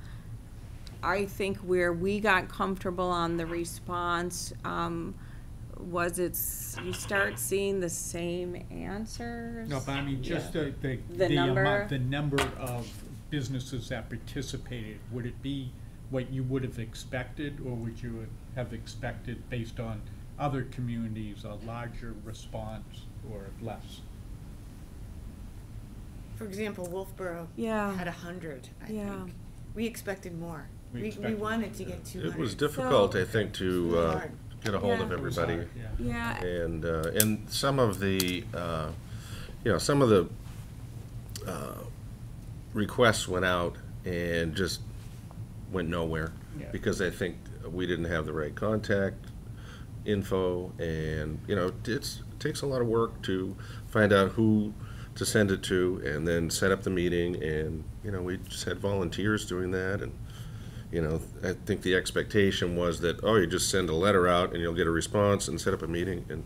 I think where we got comfortable on the response, um, was it's, you start seeing the same answers. No, but I mean, just the, the. The number? amount- The number of businesses that participated, would it be what you would have expected, or would you have expected based on other communities, a larger response or less? For example, Wolfeboro Yeah. had a hundred, I Yeah. think. We expected more. We We, we expected wanted to get two hundred. It was difficult, I think, to, uh, hard. get a hold Yeah. of It was everybody. Yeah. Yeah, And, uh, and some of the, uh, you know, some of the uh, requests went out and just went nowhere. Yeah. Because I think we didn't have the right contact info and, you know, it's, it takes a lot of work to find out who to send it to and then set up the meeting and, you know, we just had volunteers doing that and, you know, I think the expectation was that, oh, you just send a letter out and you'll get a response and set up a meeting and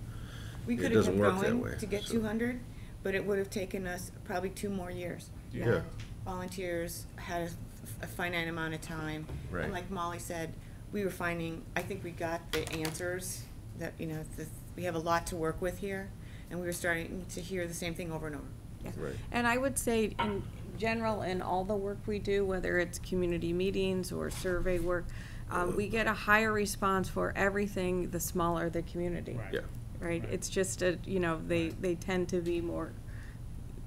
We it have doesn't kept work that going way, to get so. two hundred, but it would have taken us probably two more years. Yeah. Yeah. Volunteers had a, a finite amount of time. Right. And like Molly said, we were finding, I think we got the answers that, you know, the, we have a lot to work with here. And we were starting to hear the same thing over and over. Yeah. Right. And I would say in general, in all the work we do, whether it's community meetings or survey work, um, we get a higher response for everything, the smaller the community. Right. Yeah. Right, Right. it's just a, you know, they, they tend to be more,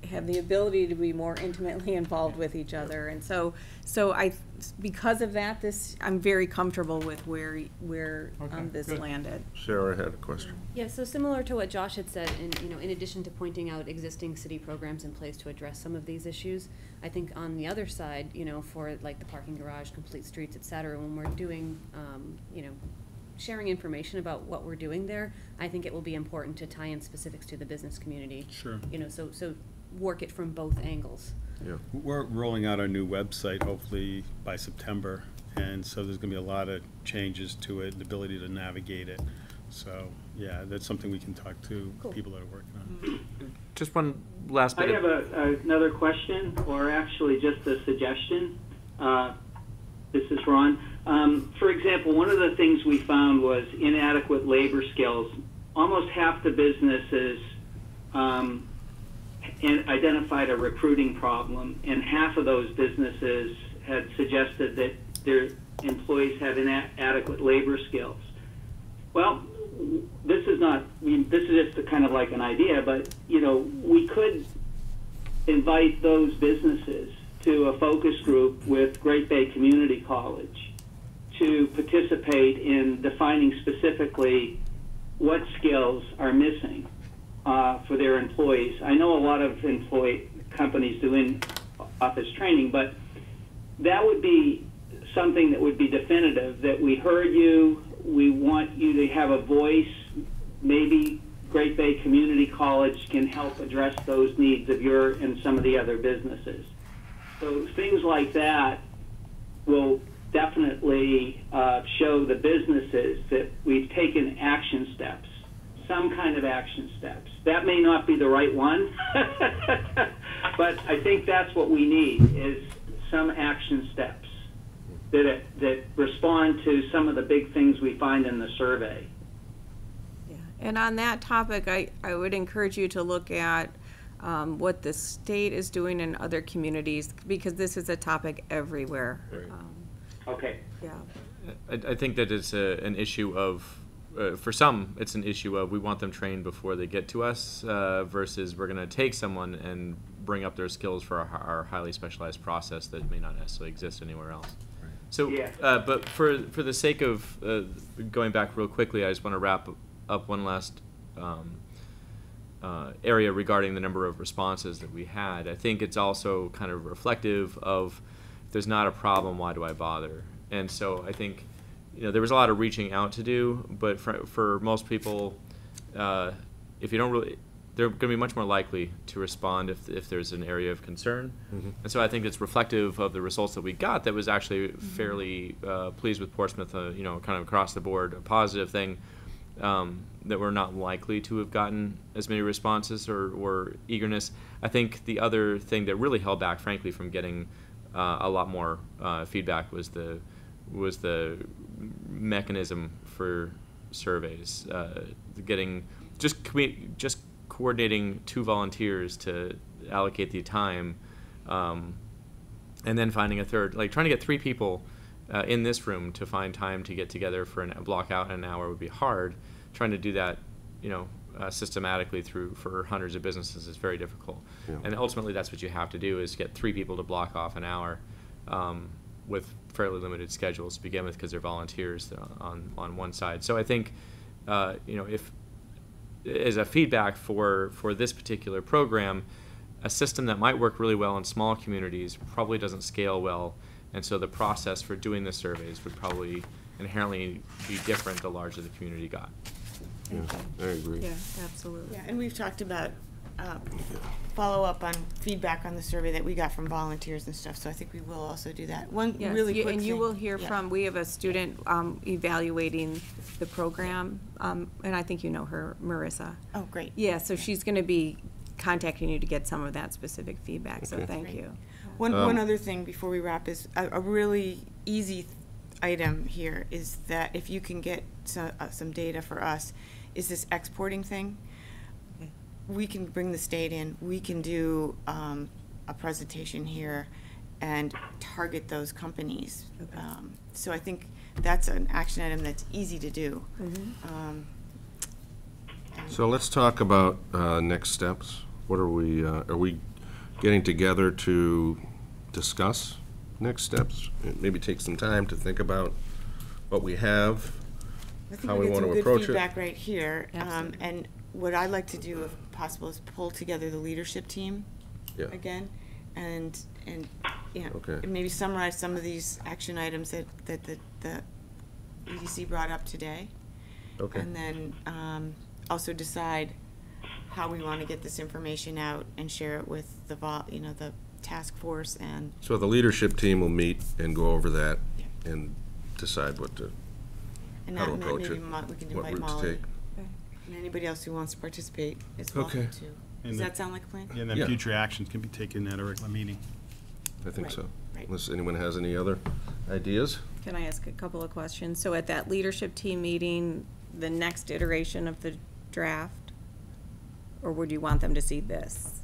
have the ability to be more intimately involved with each other. And so, so I, because of that, this, I'm very comfortable with where, where, Okay, um, this good. landed. Sarah had a question. Yeah, so similar to what Josh had said, in, you know, in addition to pointing out existing city programs in place to address some of these issues, I think on the other side, you know, for like the parking garage, complete streets, et cetera, when we're doing, um, you know, sharing information about what we're doing there, I think it will be important to tie in specifics to the business community. Sure. You know, so, so work it from both angles. Yeah. We're rolling out our new website hopefully by September, and so there's gonna be a lot of changes to it, the ability to navigate it. So, yeah, that's something we can talk to Cool. people that are working on. Just one last I have of- a, another question, or actually just a suggestion. Uh, This is Ron. Um, For example, one of the things we found was inadequate labor skills. Almost half the businesses um, and identified a recruiting problem, and half of those businesses had suggested that their employees have inadequate labor skills. Well, this is not, I mean, this is just a kind of like an idea, but, you know, we could invite those businesses to a focus group with Great Bay Community College to participate in defining specifically what skills are missing uh, for their employees. I know a lot of employee companies do in-office training, but that would be something that would be definitive, that we heard you, we want you to have a voice, maybe Great Bay Community College can help address those needs of your and some of the other businesses. So things like that will definitely uh, show the businesses that we've taken action steps, some kind of action steps. That may not be the right one, but I think that's what we need is some action steps that, that respond to some of the big things we find in the survey. Yeah. And on that topic, I, I would encourage you to look at um, what the state is doing in other communities, because this is a topic everywhere. Right. Um, Okay. Yeah. I, I think that it's a, an issue of, uh, for some, it's an issue of we want them trained before they get to us uh, versus we're going to take someone and bring up their skills for our, our highly specialized process that may not necessarily exist anywhere else. So, Yeah. uh, but for for the sake of uh, going back real quickly, I just want to wrap up one last um, uh, area regarding the number of responses that we had. I think it's also kind of reflective of if there's not a problem, why do I bother? And so I think you know there was a lot of reaching out to do, but for for most people, uh, if you don't really they're going to be much more likely to respond if, if there's an area of concern. And so I think it's reflective of the results that we got that was actually fairly uh, pleased with Portsmouth, uh, you know, kind of across the board, a positive thing um, that we're not likely to have gotten as many responses or, or eagerness. I think the other thing that really held back, frankly, from getting uh, a lot more uh, feedback was the was the mechanism for surveys, uh, getting just just coordinating two volunteers to allocate the time, um, and then finding a third. Like trying to get three people uh, in this room to find time to get together for an, a block out an hour would be hard. Trying to do that, you know, uh, systematically through for hundreds of businesses is very difficult. Yeah. And ultimately, that's what you have to do is get three people to block off an hour um, with fairly limited schedules to begin with because they're volunteers on on one side. So I think, uh, you know, if as a feedback for for this particular program, a system that might work really well in small communities probably doesn't scale well, and so the process for doing the surveys would probably inherently be different the larger the community got. Yeah, I agree. Yeah, absolutely. Yeah, and we've talked about um, follow-up on feedback on the survey that we got from volunteers and stuff, so I think we will also do that. One Yes, really you- quick And you thing- will hear yeah. from, we have a student um, evaluating the program, um, and I think you know her, Marissa. Oh, great. Yeah, so she's going to be contacting you to get some of that specific feedback, so Okay. thank Great. you. One, Um, one other thing before we wrap is, a, a really easy item here is that if you can get some, uh, some data for us, is this exporting thing. We can bring the state in, we can do, um, a presentation here and target those companies. Okay. Um, So I think that's an action item that's easy to do. Mm-hmm. Um, So let's talk about uh, next steps. What are we, uh, are we getting together to discuss next steps? Maybe take some time to think about what we have, I think how we we want some to good approach it. feedback right here. Um, and what I'd like to do, if possible, is pull together the leadership team Yeah. again, and, and, you know, Okay. and maybe summarize some of these action items that, that the, the EDC brought up today. Okay. And then, um, also decide how we want to get this information out and share it with the vol, you know, the task force and, So the leadership team will meet and go over that and decide what to, and how to approach maybe it, Mo- we can what invite route to Molly. take. And anybody else who wants to participate is welcome Okay. to. And Does the- that sound like a plan? And then Yeah. future actions can be taken at a regular meeting. I think Right, so. right. Unless anyone has any other ideas? Can I ask a couple of questions? So at that leadership team meeting, the next iteration of the draft, or would you want them to see this?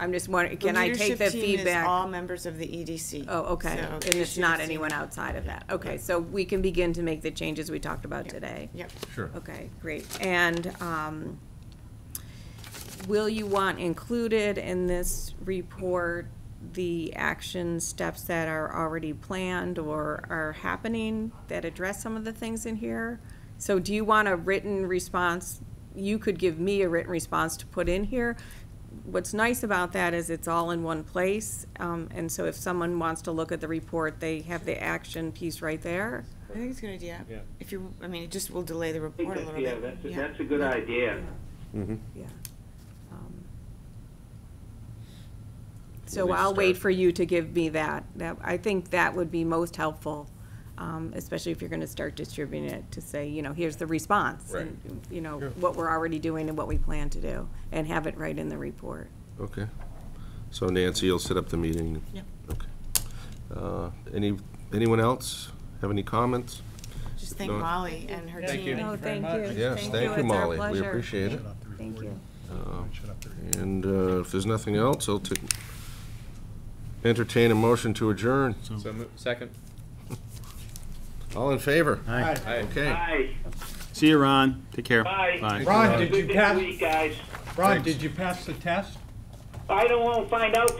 I'm just wondering, can I take the leadership team is feedback? all members of the EDC. Oh, okay, So and you it's should not have seen anyone it. outside of that, okay, so we can begin to make the changes we talked about today? Yep. Sure. Okay, great. And um, will you want included in this report the action steps that are already planned or are happening that address some of the things in here? So do you want a written response? You could give me a written response to put in here. What's nice about that is it's all in one place. um, And so if someone wants to look at the report, they have the action piece right there. I think it's a good idea. Yeah. If you, I mean, it just will delay the I think report a little yeah, bit. that's, a- that's a good idea. Mm-hmm. Yeah. Um, So I'll wait for you to give me that. That, I think that would be most helpful, um, especially if you're gonna start distributing it, to say, you know, here's the response. Right. and, You know, what we're already doing and what we plan to do, and have it right in the report. Okay. So Nancy, you'll set up the meeting? Yep. Okay. Uh, Any, anyone else have any comments? Just thank No. Molly and her Thank you. team. No, thank very you. much. Yes, thank you, It's our Molly. We pleasure. appreciate it. Thank you. And uh, if there's nothing else, I'll ta- entertain a motion to adjourn. So, mo- second. All in favor? Aye. Aye. Okay. Bye, See you, Ron. Take care. bye. Bye. Ron, did you good pass, week, guys. Ron, did you pass the test? I don't want to find out